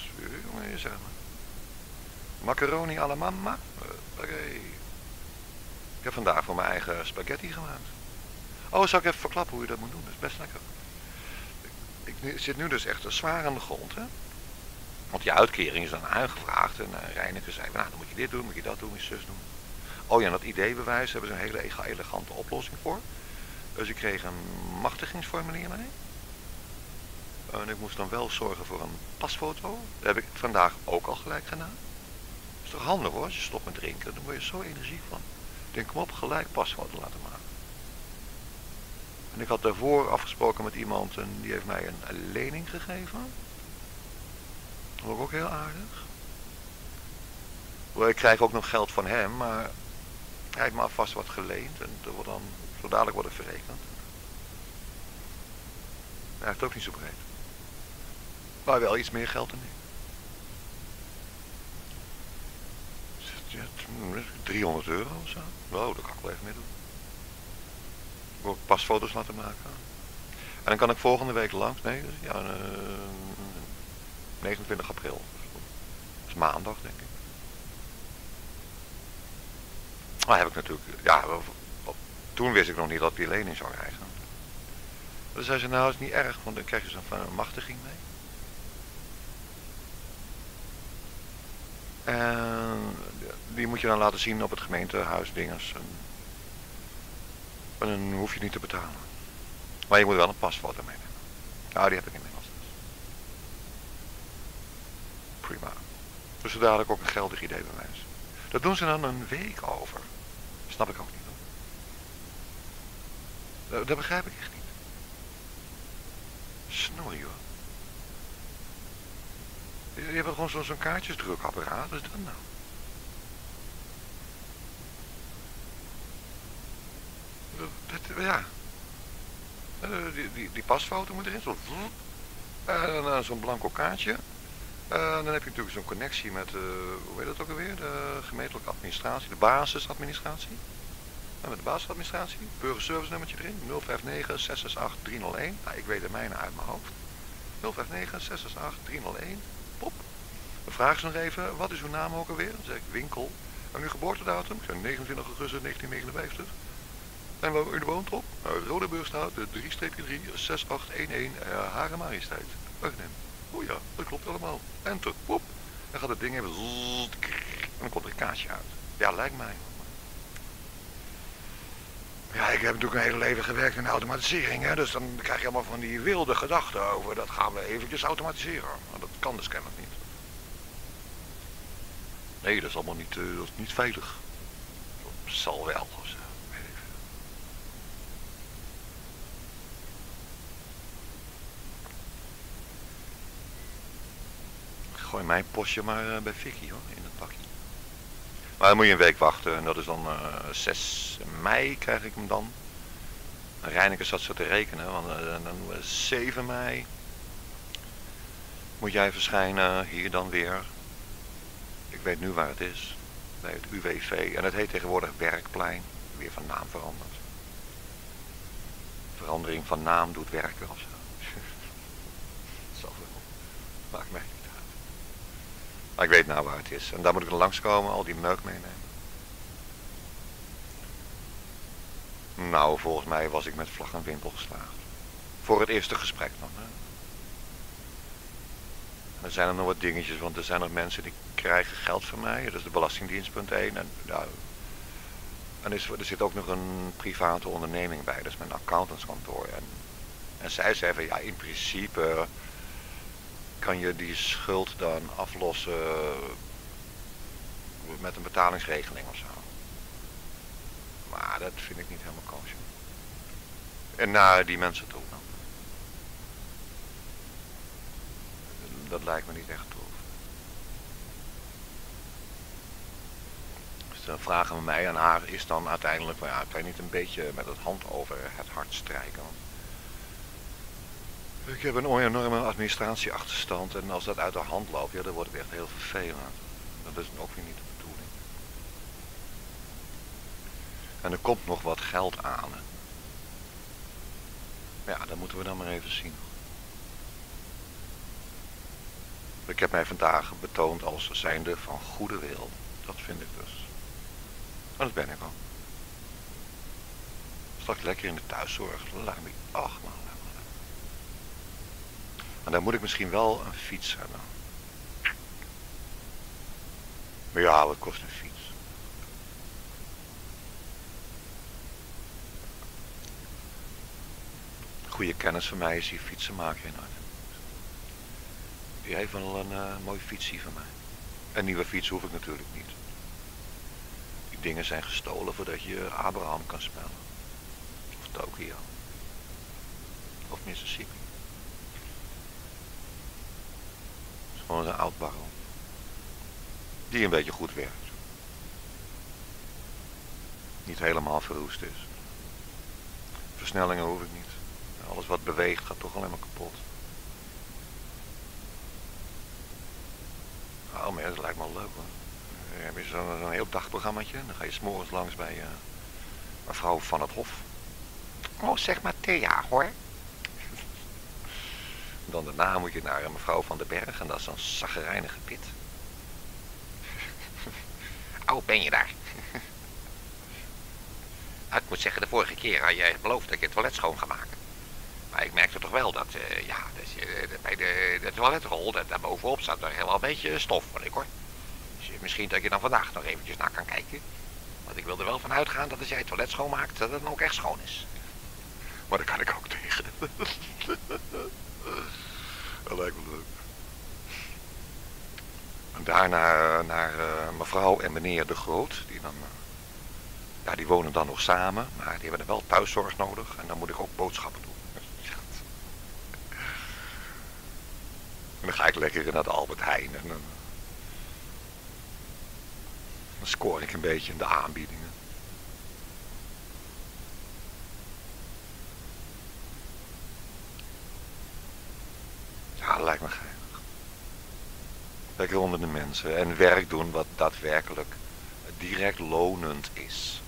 Ja, zeg maar. Macaroni alla mamma. Oké. Ik heb vandaag voor mijn eigen spaghetti gemaakt. Oh, zal ik even verklappen hoe je dat moet doen? Dat is best lekker. Ik zit nu dus echt zwaar aan de grond, hè. Want die uitkering is dan aangevraagd en uh, Reineke zei, nou dan moet je dit doen, moet je dat doen, moet je zus doen. Oh ja, en dat ideebewijs hebben ze een hele elegante oplossing voor. Dus ik kreeg een machtigingsformulier mee. En ik moest dan wel zorgen voor een pasfoto. Dat heb ik vandaag ook al gelijk gedaan. Is toch handig hoor, als je stopt met drinken. Dan word je zo energiek van. Denk, kom op, gelijk pasfoto laten maken. En ik had daarvoor afgesproken met iemand en die heeft mij een lening gegeven. Dat ook heel aardig. Ik krijg ook nog geld van hem, maar hij heeft me alvast wat geleend en dat wordt dan zo dadelijk worden verrekend. Hij heeft ook niet zo breed. Maar wel iets meer geld dan ik. 300 euro of zo. Nou, daar kan ik wel even mee doen. Ik wil pasfoto's laten maken. En dan kan ik volgende week langs. Nee, ja, uh, 29 april. Dat is maandag, denk ik. Maar heb ik natuurlijk, ja, toen wist ik nog niet dat die lening zou krijgen. Dan zei ze, nou is niet erg, want dan krijg je zo'n machtiging mee. En die moet je dan laten zien op het gemeentehuis dinges. En, en dan hoef je niet te betalen. Maar je moet wel een pasfoto meenemen. Nou, die heb ik inmiddels. Dus. Prima. Dus dadelijk ook een geldig idee bij mij. Dat doen ze dan een week over. Snap ik ook niet. Dat, dat begrijp ik echt niet. Snor, joh. Je, hebt gewoon zo'n zo kaartjesdrukapparaat. Wat is dat nou? Ja. Eh, die, die, die pasfoto moet erin. Zo. En dan zo'n blanco kaartje. Uh, dan heb je natuurlijk zo'n connectie met, uh, hoe heet dat ook alweer, de gemeentelijke administratie, de basisadministratie. En met de basisadministratie, burgerservice nummertje erin, 059 668 301. Nou, ik weet de mijne uit mijn hoofd. 059 668 301. Pop. Dan vragen ze nog even, wat is uw naam ook alweer? Dan zeg ik Winkel. En uw geboortedatum? Ik zeg 29 augustus 1959. En waar u woont op? Nou, Rodeburgstraat, 3-3, 6811, uh, Hare Majesteit. Arnhem. Oh ja, dat klopt allemaal. Enter. Woep. Dan gaat het ding even... En dan komt er een kaartje uit. Ja, lijkt mij. Ja, ik heb natuurlijk een hele leven gewerkt in automatisering, hè, dus dan krijg je allemaal van die wilde gedachten over, dat gaan we eventjes automatiseren. Maar dat kan dus kennelijk niet. Nee, dat is allemaal niet, uh, dat is niet veilig. Dat zal wel. Gooi mijn postje maar eh, bij Vicky hoor, in het pakje. Maar dan moet je een week wachten en dat is dan uh, eh, 6 mei krijg ik hem dan. Reineke zat zo te rekenen, want uh, dan 7 mei moet jij verschijnen hier dan weer. Ik weet nu waar het is, bij het UWV. En het heet tegenwoordig Werkplein, weer van naam veranderd. Verandering van naam doet werken of zo. Maakt mij ik weet nou waar het is. En daar moet ik dan langskomen, al die meuk meenemen. Nou, volgens mij was ik met vlag en wimpel geslaagd. Voor het eerste gesprek dan. Hè. Er zijn er nog wat dingetjes, want er zijn nog mensen die krijgen geld van mij. Dat is de Belastingdienst punt 1. En, nou, en er, er zit ook nog een private onderneming bij. Dat is mijn accountantskantoor. En, en zij zeggen, ja, in principe kan je die schuld dan aflossen met een betalingsregeling of zo. Maar dat vind ik niet helemaal koosje. En naar die mensen toe dan. Dat lijkt me niet echt toe. Dus dan vragen we mij en haar is dan uiteindelijk, ja, kan je niet een beetje met het hand over het hart strijken. Ik heb een enorme administratieachterstand en als dat uit de hand loopt, ja, dan wordt het echt heel vervelend. Dat is ook weer niet de bedoeling. En er komt nog wat geld aan. Ja, dat moeten we dan maar even zien. Ik heb mij vandaag betoond als zijnde van goede wil. Dat vind ik dus. En dat ben ik ook. Straks lekker in de thuiszorg. Laat me, ach man. Maar dan moet ik misschien wel een fiets hebben. Maar ja, wat kost een fiets? Goede kennis van mij is die fietsen maken in. Die heeft wel een uh, mooi fietsie van mij. Een nieuwe fiets hoef ik natuurlijk niet. Die dingen zijn gestolen voordat je Abraham kan spellen. Of Tokio. Of Mississippi. Het is gewoon een oud barrel. Die een beetje goed werkt. Niet helemaal verroest is. Versnellingen hoef ik niet. Alles wat beweegt gaat toch alleen maar kapot. Oh maar dat lijkt me leuk hoor. Heb je zo'n heel dagprogrammaatje. Dan ga je s'morgens langs bij uh, mevrouw van het Hof. Oh zeg maar Thea hoor. Dan daarna moet je naar mevrouw van den Berg en dat is een zaggerijnige pit. oh, ben je daar? ik moet zeggen, de vorige keer had je beloofd dat je het toilet schoon gaat maken. Maar ik merkte toch wel dat, uh, ja, dat je, bij de, de toiletrol, dat daar bovenop staat er wel een beetje stof van ik hoor. Dus misschien dat je dan vandaag nog eventjes naar kan kijken. Want ik wil er wel van uitgaan dat als jij het toilet schoonmaakt, dat het dan ook echt schoon is. Maar daar kan ik ook tegen. dat lijkt me leuk. En daarna naar uh, mevrouw en meneer De Groot, die dan... Uh, ja, die wonen dan nog samen, maar die hebben er wel thuiszorg nodig. En dan moet ik ook boodschappen doen. En dan ga ik lekker naar de Albert Heijn dan, dan scoor ik een beetje in de aanbiedingen. Ja, dat lijkt me geinig. Lekker onder de mensen en werk doen wat daadwerkelijk direct lonend is.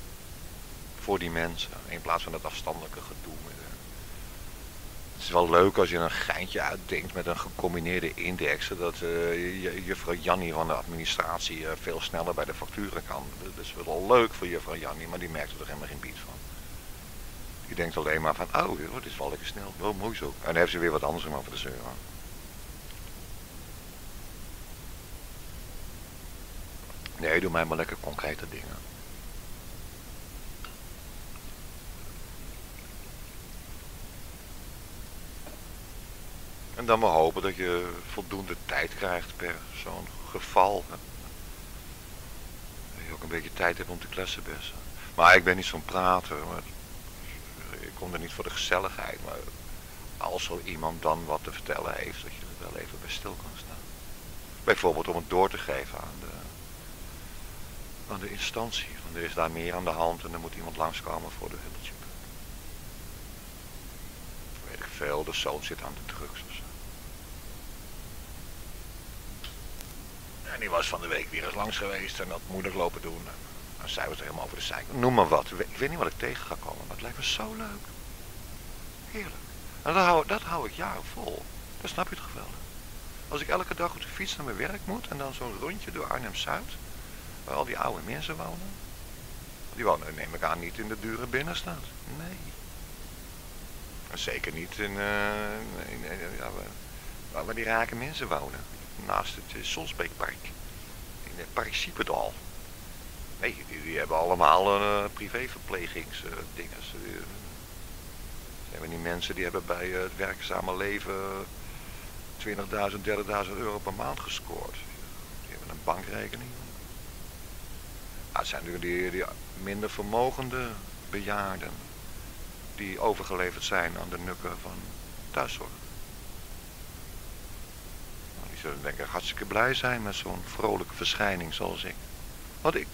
Voor die mensen, in plaats van dat afstandelijke gedoe het is wel leuk als je een geintje uitdenkt met een gecombineerde index, zodat uh, juffrouw Jannie van de administratie uh, veel sneller bij de facturen kan. Dat is wel leuk voor juffrouw Jannie, maar die merkt er toch helemaal geen bied van. Die denkt alleen maar van, oh, dit is wel lekker snel, wel mooi zo. En dan heeft ze weer wat anders om over de zeuren. Nee, doe mij maar lekker concrete dingen. En dan maar hopen dat je voldoende tijd krijgt per zo'n geval. Dat je ook een beetje tijd hebt om te kletsen best. Maar ik ben niet zo'n prater. Maar ik kom er niet voor de gezelligheid. Maar als zo iemand dan wat te vertellen heeft, dat je er wel even bij stil kan staan. Bijvoorbeeld om het door te geven aan de, aan de instantie. Want er is daar meer aan de hand en er moet iemand langskomen voor de hubbeltje. Weet ik veel, de zoon zit aan de drugs En die was van de week weer eens langs geweest en dat moeilijk lopen doen. En we er helemaal over de zijkant. Noem maar wat. Ik weet niet wat ik tegen ga komen, maar het lijkt me zo leuk. Heerlijk. En dat hou, dat hou ik jaren vol. Dat snap je toch wel. Als ik elke dag op de fiets naar mijn werk moet en dan zo'n rondje door Arnhem-Zuid, waar al die oude mensen wonen. Die wonen, neem ik aan, niet in de dure binnenstad. Nee. En zeker niet in, uh, in, in ja, waar, waar die rake mensen wonen naast het uh. In het Park Sieperdal. Nee, die, die, hebben allemaal uh, privéverplegingsdingen. Zijn die mensen die hebben bij het werkzame leven 20.000, 30.000 euro per maand gescoord. Die hebben een bankrekening. Het zijn natuurlijk die, die minder vermogende bejaarden die overgeleverd zijn aan de nukken van thuiszorg zullen denk ik hartstikke blij zijn met zo'n vrolijke verschijning zoals ik. Want ik,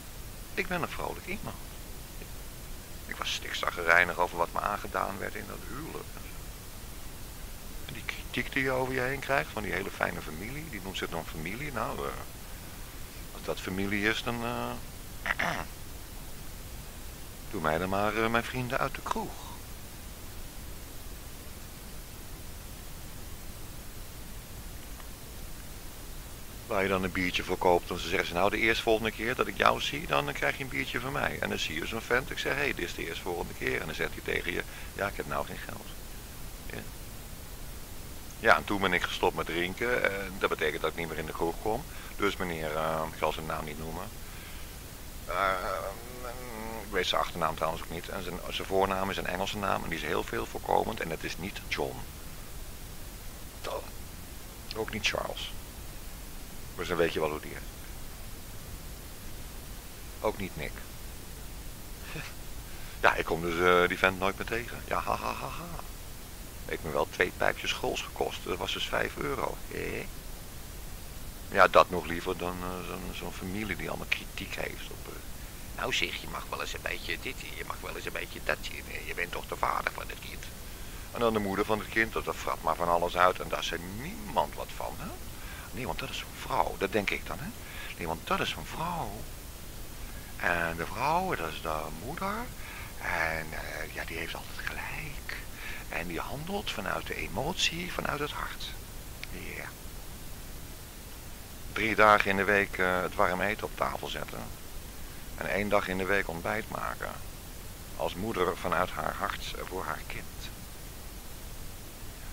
ik ben een vrolijk iemand. Ik was stikzaggerijnig over wat me aangedaan werd in dat huwelijk. En die kritiek die je over je heen krijgt van die hele fijne familie, die noemt zich dan familie. Nou, uh, als dat familie is, dan... Uh, doe mij dan maar uh, mijn vrienden uit de kroeg. waar je dan een biertje voor koopt. Dan zeggen ze, nou de eerste volgende keer dat ik jou zie, dan krijg je een biertje van mij. En dan zie je zo'n vent, ik zeg, hé, hey, dit is de eerste volgende keer. En dan zegt hij tegen je, ja, ik heb nou geen geld. Ja, en toen ben ik gestopt met drinken. En dat betekent dat ik niet meer in de kroeg kom. Dus meneer, ik zal zijn naam niet noemen. Uh, ik weet zijn achternaam trouwens ook niet. En zijn, zijn voornaam is een Engelse naam en die is heel veel voorkomend. En het is niet John. Ook niet Charles. Maar dan weet je wel hoe die is. Ook niet Nick. Ja, ik kom dus uh, die vent nooit meer tegen. Ja, ha, ha, ha, ha. Heeft me wel twee pijpjes schools gekost. Dat was dus 5 euro. Eh? Ja, dat nog liever dan uh, zo'n zo familie die allemaal kritiek heeft op... Uh, nou zeg, je mag wel eens een beetje dit, je mag wel eens een beetje dat. Je, je bent toch de vader van het kind. En dan de moeder van het kind, dat, frat maar van alles uit. En daar zei niemand wat van, hè? Nee, want dat is een vrouw. Dat denk ik dan, hè? Nee, want dat is een vrouw. En de vrouw, dat is de moeder. En uh, ja, die heeft altijd gelijk. En die handelt vanuit de emotie, vanuit het hart. Ja. Drie dagen in de week uh, het warm eten op tafel zetten. En één dag in de week ontbijt maken. Als moeder vanuit haar hart voor haar kind.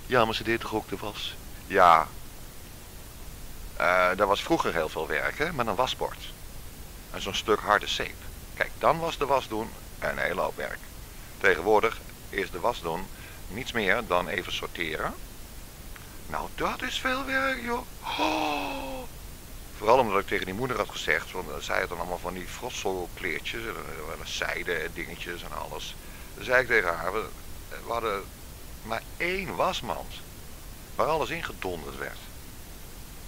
Ja, maar ze deed toch ook de was? Ja. Uh, dat was vroeger heel veel werk, hè, met een wasbord. En zo'n stuk harde zeep. Kijk, dan was de was doen een hele hoop werk. Tegenwoordig is de was doen niets meer dan even sorteren. Nou, dat is veel werk, joh. Oh. Vooral omdat ik tegen die moeder had gezegd, want zij had dan allemaal van die frotselkleertjes, en zijde dingetjes en alles. Dan zei ik tegen haar, we, hadden maar één wasmand waar alles in gedonderd werd.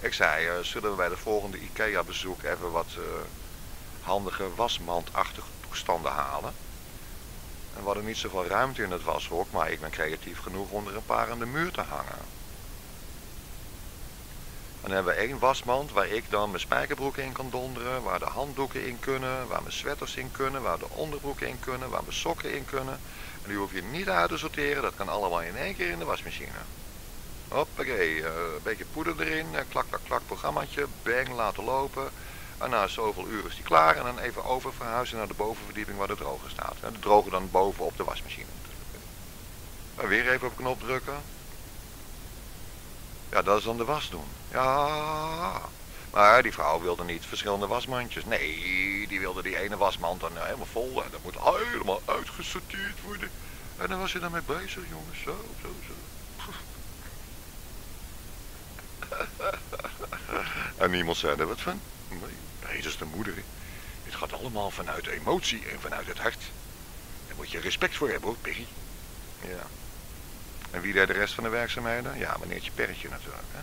Ik zei, uh, zullen we bij de volgende IKEA bezoek even wat uh, handige wasmandachtige toestanden halen? En we hadden niet zoveel ruimte in het washok, maar ik ben creatief genoeg om er een paar aan de muur te hangen. Dan hebben we één wasmand waar ik dan mijn spijkerbroeken in kan donderen, waar de handdoeken in kunnen, waar mijn sweaters in kunnen, waar de onderbroeken in kunnen, waar mijn sokken in kunnen. En die hoef je niet uit te sorteren, dat kan allemaal in één keer in de wasmachine. Hoppakee, uh, een beetje poeder erin, uh, klak, klak, klak, programmaatje, bang, laten lopen. En na zoveel uur is die klaar en dan even over verhuizen naar de bovenverdieping waar de droger staat. De droger dan boven op de wasmachine. En weer even op knop drukken. Ja, dat is dan de was doen. Ja. Maar die vrouw wilde niet verschillende wasmandjes. Nee, die wilde die ene wasmand dan helemaal vol. En dat moet helemaal uitgesorteerd worden. En dan was je daarmee bezig, jongens. Zo, zo, zo. en niemand zei er wat van. Nee, is de moeder. Het gaat allemaal vanuit emotie en vanuit het hart. Daar moet je respect voor hebben hoor, Peggy. Ja. En wie deed de rest van de werkzaamheden? Ja, meneertje Perretje natuurlijk. Hè?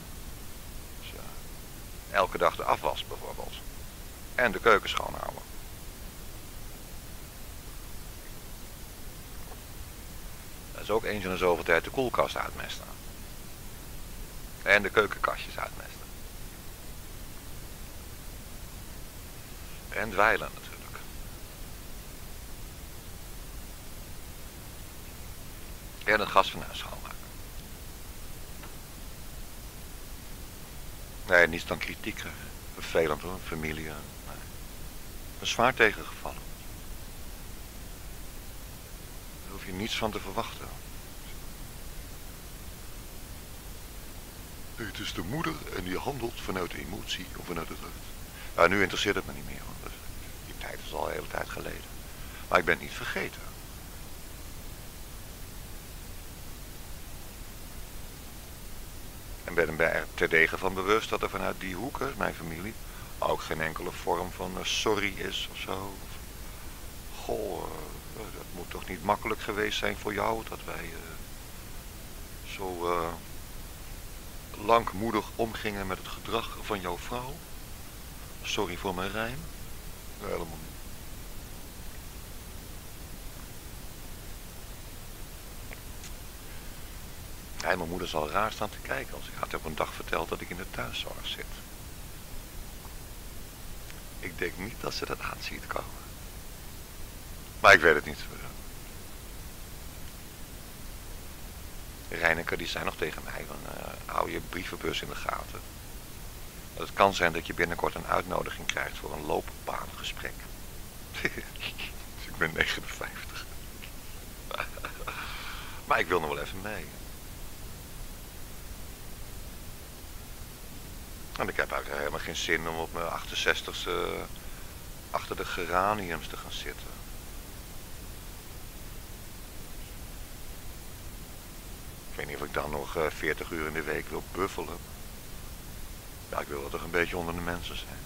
Elke dag de afwas bijvoorbeeld. En de keuken schoonhouden. Dat is ook eens in de zoveel tijd de koelkast uitmesten. En de keukenkastjes uitmesten. En dweilen natuurlijk. En het gasfornuis schoonmaken. Nee, niets dan kritiek. Vervelend hoor, familie. Nee. Een zwaar tegengevallen. Daar hoef je niets van te verwachten. Het is de moeder en die handelt vanuit de emotie of vanuit het hart. Ja, nu interesseert het me niet meer, want die tijd is al een hele tijd geleden. Maar ik ben niet vergeten. Ben er terdege van bewust dat er vanuit die hoeken, mijn familie, ook geen enkele vorm van uh, sorry is of zo. Goh, uh, dat moet toch niet makkelijk geweest zijn voor jou dat wij uh, zo langmoedig omgingen met het gedrag van jouw vrouw. Sorry voor mijn rijm. helemaal Ja, mijn moeder zal raar staan te kijken als ik had op een dag verteld dat ik in de thuiszorg zit. Ik denk niet dat ze dat aanziet komen. Maar ik weet het niet. Reineke die zei nog tegen mij van uh, hou je brievenbus in de gaten. Het kan zijn dat je binnenkort een uitnodiging krijgt voor een loopbaangesprek. ik ben 59. maar ik wil nog wel even mee. En ik heb eigenlijk helemaal geen zin om op mijn 68ste achter de geraniums te gaan zitten. Ik weet niet of ik dan nog 40 uur in de week wil buffelen. Ja, ik wil wel toch een beetje onder de mensen zijn.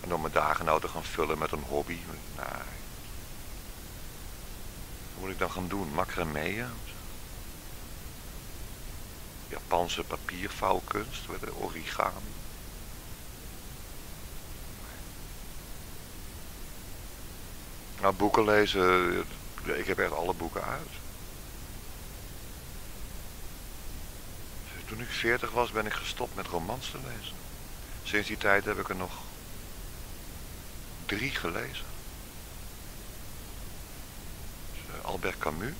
En om mijn dagen nou te gaan vullen met een hobby. Nee. Wat moet ik dan gaan doen? Macrameën? Japanse papiervouwkunst origami. Nou, boeken lezen, ik heb echt alle boeken uit. Toen ik 40 was ben ik gestopt met romans te lezen. Sinds die tijd heb ik er nog drie gelezen. Dus, uh, Albert Camus.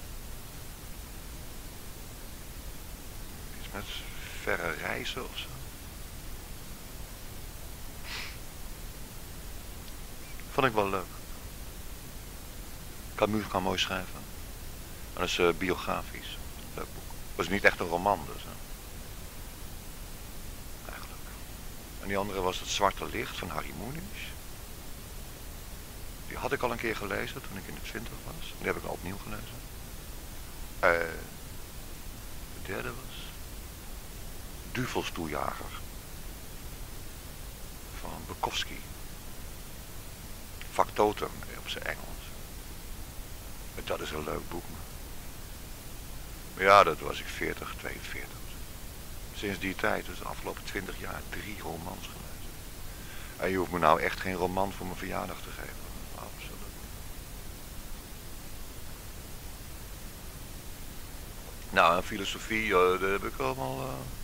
Met verre reizen of zo. Vond ik wel leuk. Camus kan mooi schrijven. dat is uh, biografisch. Leuk boek. Is niet echt een roman dus. Hè. Eigenlijk. En die andere was Het Zwarte Licht van Harry Mulisch. Die had ik al een keer gelezen toen ik in de twintig was. Die heb ik al opnieuw gelezen. Uh, de derde was Duvelstoejager van Bukowski. Factotum op zijn Engels. Dat is een leuk boek. Ja, dat was ik 40, 42. Sinds die tijd, dus de afgelopen 20 jaar, drie romans gelezen. En je hoeft me nou echt geen roman voor mijn verjaardag te geven. Absoluut. Nou, en filosofie, dat heb ik allemaal... Uh,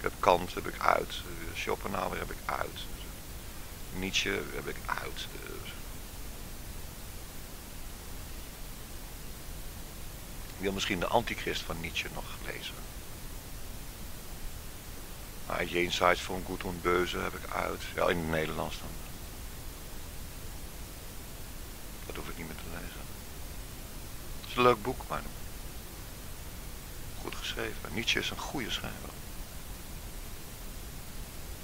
ik heb Kant heb ik uit. Schopenhauer heb ik uit. Nietzsche heb ik uit. Ik wil misschien de antichrist van Nietzsche nog lezen. Maar Jenseits van Gudrun Beuze heb ik uit. Ja, in het Nederlands dan. Dat hoef ik niet meer te lezen. Het is een leuk boek, maar goed geschreven. Nietzsche is een goede schrijver.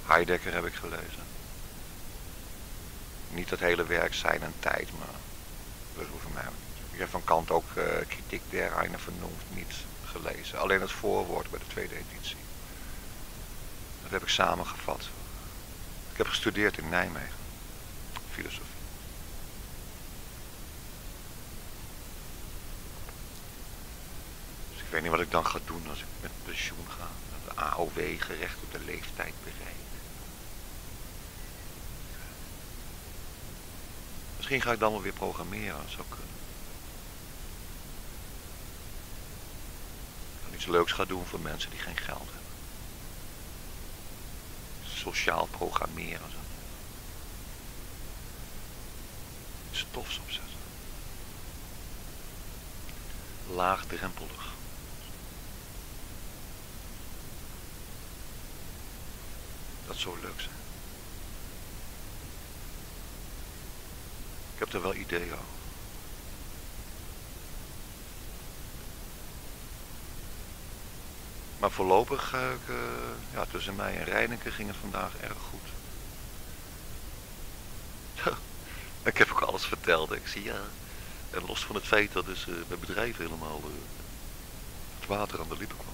Heidegger heb ik gelezen. Niet dat hele werk zijn en tijd, maar dat hoeft mij niet. Ik heb van Kant ook uh, kritiek der Reine Vernunft niet gelezen. Alleen het voorwoord bij de tweede editie. Dat heb ik samengevat. Ik heb gestudeerd in Nijmegen. Filosofie. Dus ik weet niet wat ik dan ga doen als ik met pensioen ga. De AOW gerecht op de leeftijd bereik. Misschien ga ik dan wel weer programmeren, zou kunnen. iets leuks gaat doen voor mensen die geen geld hebben. Sociaal programmeren. Zo. Opzetten. Laagdrempelig. Dat zou leuk zijn. Ik heb er wel ideeën over. Maar voorlopig ik, uh, ja, tussen mij en Reineke ging het vandaag erg goed. ik heb ook alles verteld. Ik zie ja. En los van het feit dat dus uh, mijn bedrijf helemaal het water aan de lippen kwam.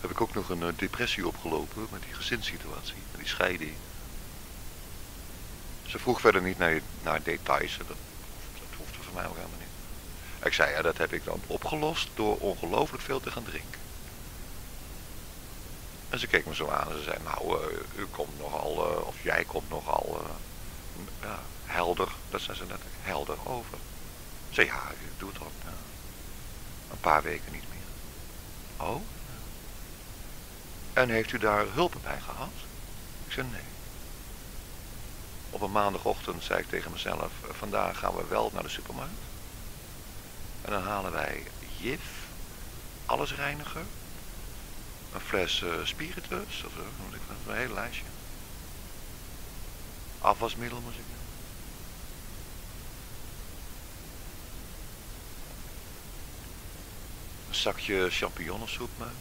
Heb ik ook nog een depressie opgelopen met die gezinssituatie, met die scheiding. Ze vroeg verder niet naar, naar details. Dat, dat hoefde voor mij ook helemaal niet. Ik zei, ja, dat heb ik dan opgelost door ongelooflijk veel te gaan drinken. En ze keek me zo aan en ze zei, nou, uh, u komt nogal, uh, of jij komt nogal uh, helder, dat zei ze net, helder over. Ze zei, ja, doe het al een paar weken niet meer. Oh? En heeft u daar hulp bij gehad? Ik zei, nee. Op een maandagochtend zei ik tegen mezelf, vandaag gaan we wel naar de supermarkt. En dan halen wij jif, allesreiniger, een fles uh, spiritus, of moet ik dat, een heel lijstje. Afwasmiddel moet ik Een zakje champignonsoep maken.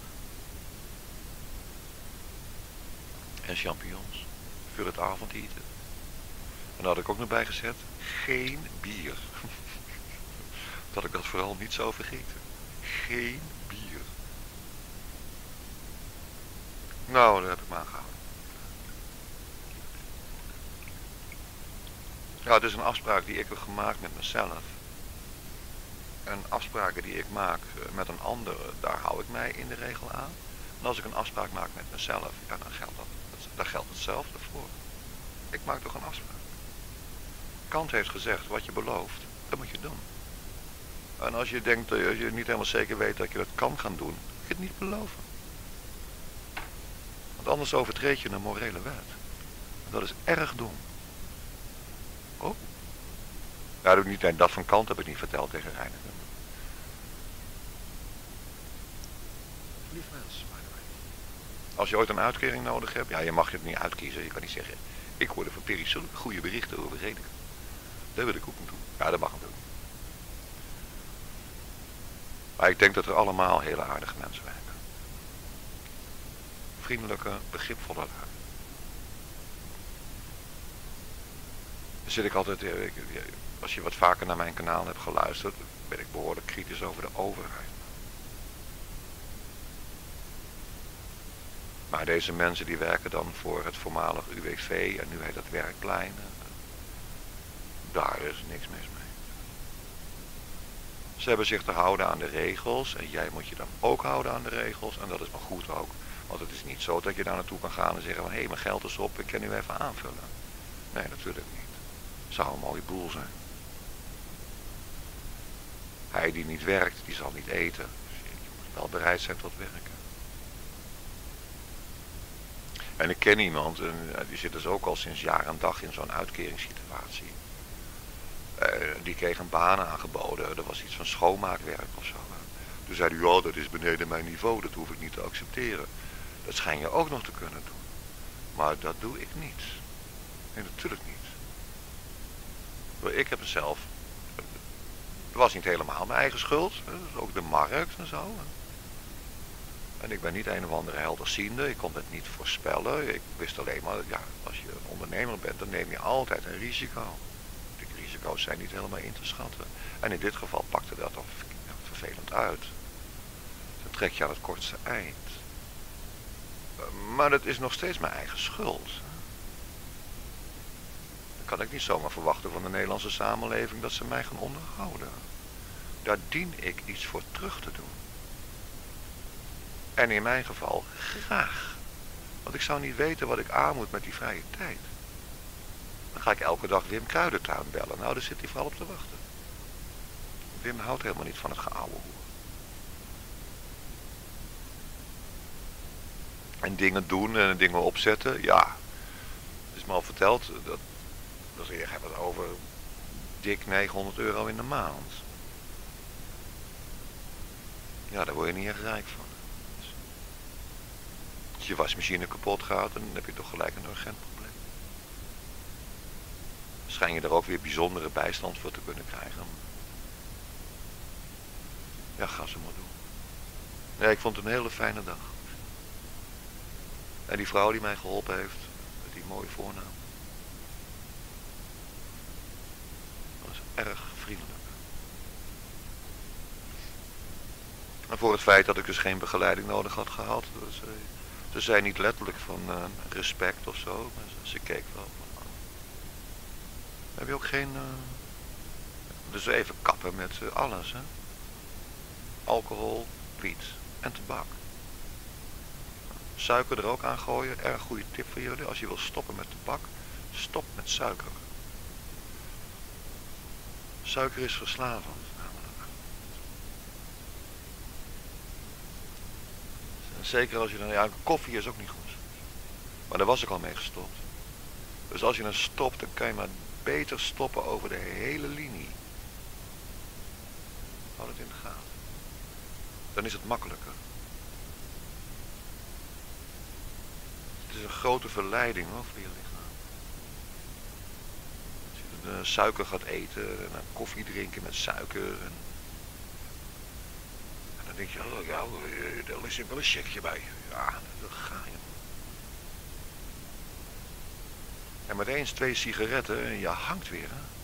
En champignons voor het avondeten. En daar had ik ook nog bij gezet, geen bier. dat ik dat vooral niet zou vergeten. Geen Nou, daar heb ik me aan gehouden. Ja, het is een afspraak die ik heb gemaakt met mezelf. En afspraken die ik maak eh, met een ander, daar hou ik mij in de regel aan. En als ik een afspraak maak met mezelf, ja, dan geldt dat, daar geldt hetzelfde voor. Ik maak toch een afspraak. Kant heeft gezegd, wat je belooft, dat moet je doen. En als je denkt, als je niet helemaal zeker weet dat je dat kan gaan doen, moet je het niet beloven. Want anders overtreed je een morele wet. En dat is erg dom. Oh. Ja, dat, niet, dat van Kant heb ik niet verteld tegen Reiner. Als je ooit een uitkering nodig hebt, ja, je mag het niet uitkiezen. Je kan niet zeggen, ik hoorde van zulke goede berichten over reden. Dat wil ik ook doen. Ja, dat mag hem doen. Maar ik denk dat er allemaal hele aardige mensen werken. Vriendelijke, begripvolle lui. Dan zit ik altijd, eh, als je wat vaker naar mijn kanaal hebt geluisterd, ben ik behoorlijk kritisch over de overheid. Maar deze mensen die werken dan voor het voormalig UWV en nu heet dat werkplein. Daar is niks mis mee. Ze hebben zich te houden aan de regels en jij moet je dan ook houden aan de regels en dat is maar goed ook. Want het is niet zo dat je daar naartoe kan gaan en zeggen van hé mijn geld is op, ik kan nu even aanvullen. Nee, natuurlijk niet. Zou een mooie boel zijn. Hij die niet werkt, die zal niet eten. Dus je moet wel bereid zijn tot werken. En ik ken iemand, en die zit dus ook al sinds jaar en dag in zo'n uitkeringssituatie. Uh, die kreeg een baan aangeboden, dat was iets van schoonmaakwerk of zo. Toen zei hij, ja dat is beneden mijn niveau, dat hoef ik niet te accepteren. Dat schijn je ook nog te kunnen doen. Maar dat doe ik niet. Nee, natuurlijk niet. Ik heb zelf, het was niet helemaal mijn eigen schuld, ook de markt en zo. En ik ben niet een of andere helderziende, ik kon het niet voorspellen. Ik wist alleen maar, ja, als je ondernemer bent, dan neem je altijd een risico. Risico's zijn niet helemaal in te schatten. En in dit geval pakte dat toch vervelend uit. Dan trek je aan het kortste eind. Maar dat is nog steeds mijn eigen schuld. Dan kan ik niet zomaar verwachten van de Nederlandse samenleving dat ze mij gaan onderhouden. Daar dien ik iets voor terug te doen. En in mijn geval graag. Want ik zou niet weten wat ik aan moet met die vrije tijd. Dan ga ik elke dag Wim Kruidentuin bellen. Nou, daar zit hij vooral op te wachten. Wim houdt helemaal niet van het geouwe hoer. En dingen doen en dingen opzetten, ja. Het is me al verteld, dat, dat je het over dik 900 euro in de maand. Ja, daar word je niet echt rijk van je wasmachine kapot gaat, dan heb je toch gelijk een urgent. Schijn je er ook weer bijzondere bijstand voor te kunnen krijgen. Ja, ga ze maar doen. Nee, ik vond het een hele fijne dag. En die vrouw die mij geholpen heeft, met die mooie voornaam. was erg vriendelijk. En voor het feit dat ik dus geen begeleiding nodig had gehad, dus, ze zei niet letterlijk van uh, respect of zo, maar ze keek wel. Heb je ook geen... Uh... Dus even kappen met uh, alles, hè. Alcohol, wiet en tabak. Suiker er ook aan gooien, erg goede tip voor jullie. Als je wil stoppen met tabak, stop met suiker. Suiker is verslavend. Zeker als je dan, ja, koffie is ook niet goed. Maar daar was ik al mee gestopt. Dus als je dan stopt, dan kan je maar beter stoppen over de hele linie. Houd het in de gaten. Dan is het makkelijker. Het is een grote verleiding hoor, voor je lichaam. Als je dan, uh, suiker gaat eten en koffie drinken met suiker. En dan denk je, oh ja, daar is wel een checkje bij. Ja, dat ga je. En met eens twee sigaretten en je hangt weer. Hè?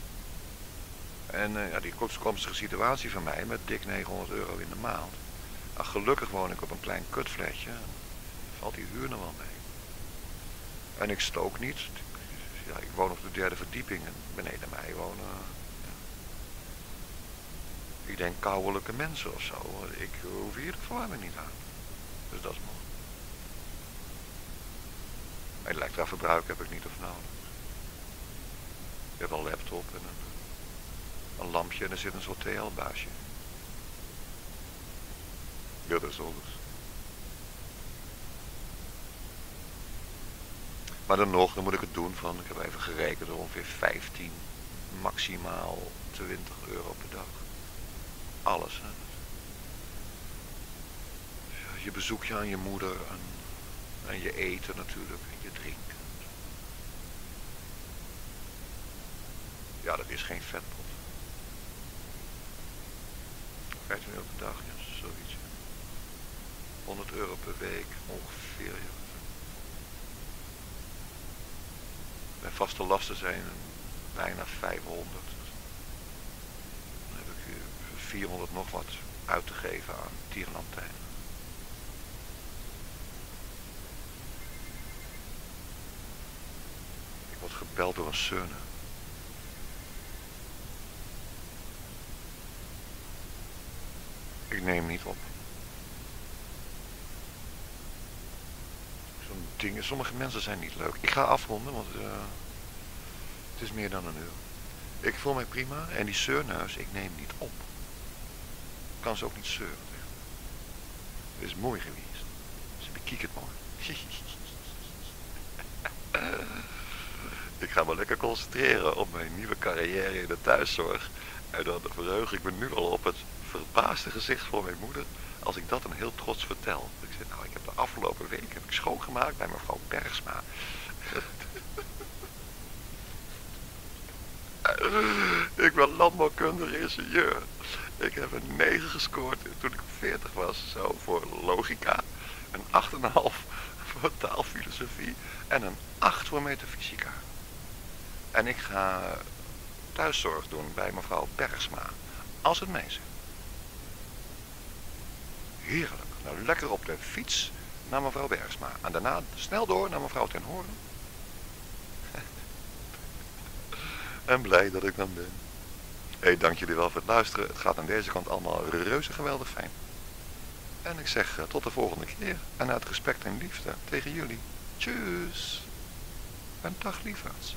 En uh, ja, die toekomstige situatie van mij met dik 900 euro in de maand. Nou, gelukkig woon ik op een klein kutfletje. valt die huur nog wel mee. En ik stook niet. Ja, ik woon op de derde verdieping en beneden mij wonen... Ja. Ik denk kouwelijke mensen of zo. Ik hoef hier de verwarming niet aan. Dus dat is mooi. Elektraverbruik heb ik niet of nodig. Ik heb een laptop en een, lampje en er zit een soort TL-baasje. Ja, dat is alles. Maar dan nog, dan moet ik het doen van, ik heb even gerekend, ongeveer 15, maximaal 20 euro per dag. Alles. Hè? Je bezoekje aan je moeder en, en je eten natuurlijk en je drinken. Ja, dat is geen vetpot. 15 euro per dag, ja, zoiets. 100 euro per week ongeveer, ja. Mijn vaste lasten zijn bijna 500. Dan heb ik 400 nog wat uit te geven aan tierenlantijnen. Ik word gebeld door een seune. Ik neem niet op. Zo'n ding, sommige mensen zijn niet leuk. Ik ga afronden, want uh, het is meer dan een uur. Ik voel mij prima en die zeurnuis, ik neem niet op. Kan ze ook niet zeuren. Het is mooi geweest. Ze bekijkt het mooi. ik ga me lekker concentreren op mijn nieuwe carrière in de thuiszorg. En dan verheug ik me nu al op het verbaasde gezicht van mijn moeder als ik dat een heel trots vertel. Ik zeg, nou, ik heb de afgelopen week heb ik schoongemaakt bij mevrouw Bergsma. ik ben landbouwkundige ingenieur. Ik heb een 9 gescoord toen ik 40 was, zo voor logica. Een 8,5 voor taalfilosofie en een 8 voor metafysica. En ik ga thuiszorg doen bij mevrouw Bergsma, als het mij zit. Heerlijk. Nou, lekker op de fiets naar mevrouw Bergsma. En daarna snel door naar mevrouw ten Hoorn. en blij dat ik dan ben. Hé, hey, dank jullie wel voor het luisteren. Het gaat aan deze kant allemaal reuze geweldig fijn. En ik zeg uh, tot de volgende keer. En uit respect en liefde tegen jullie. Tjus. En dag lieverds.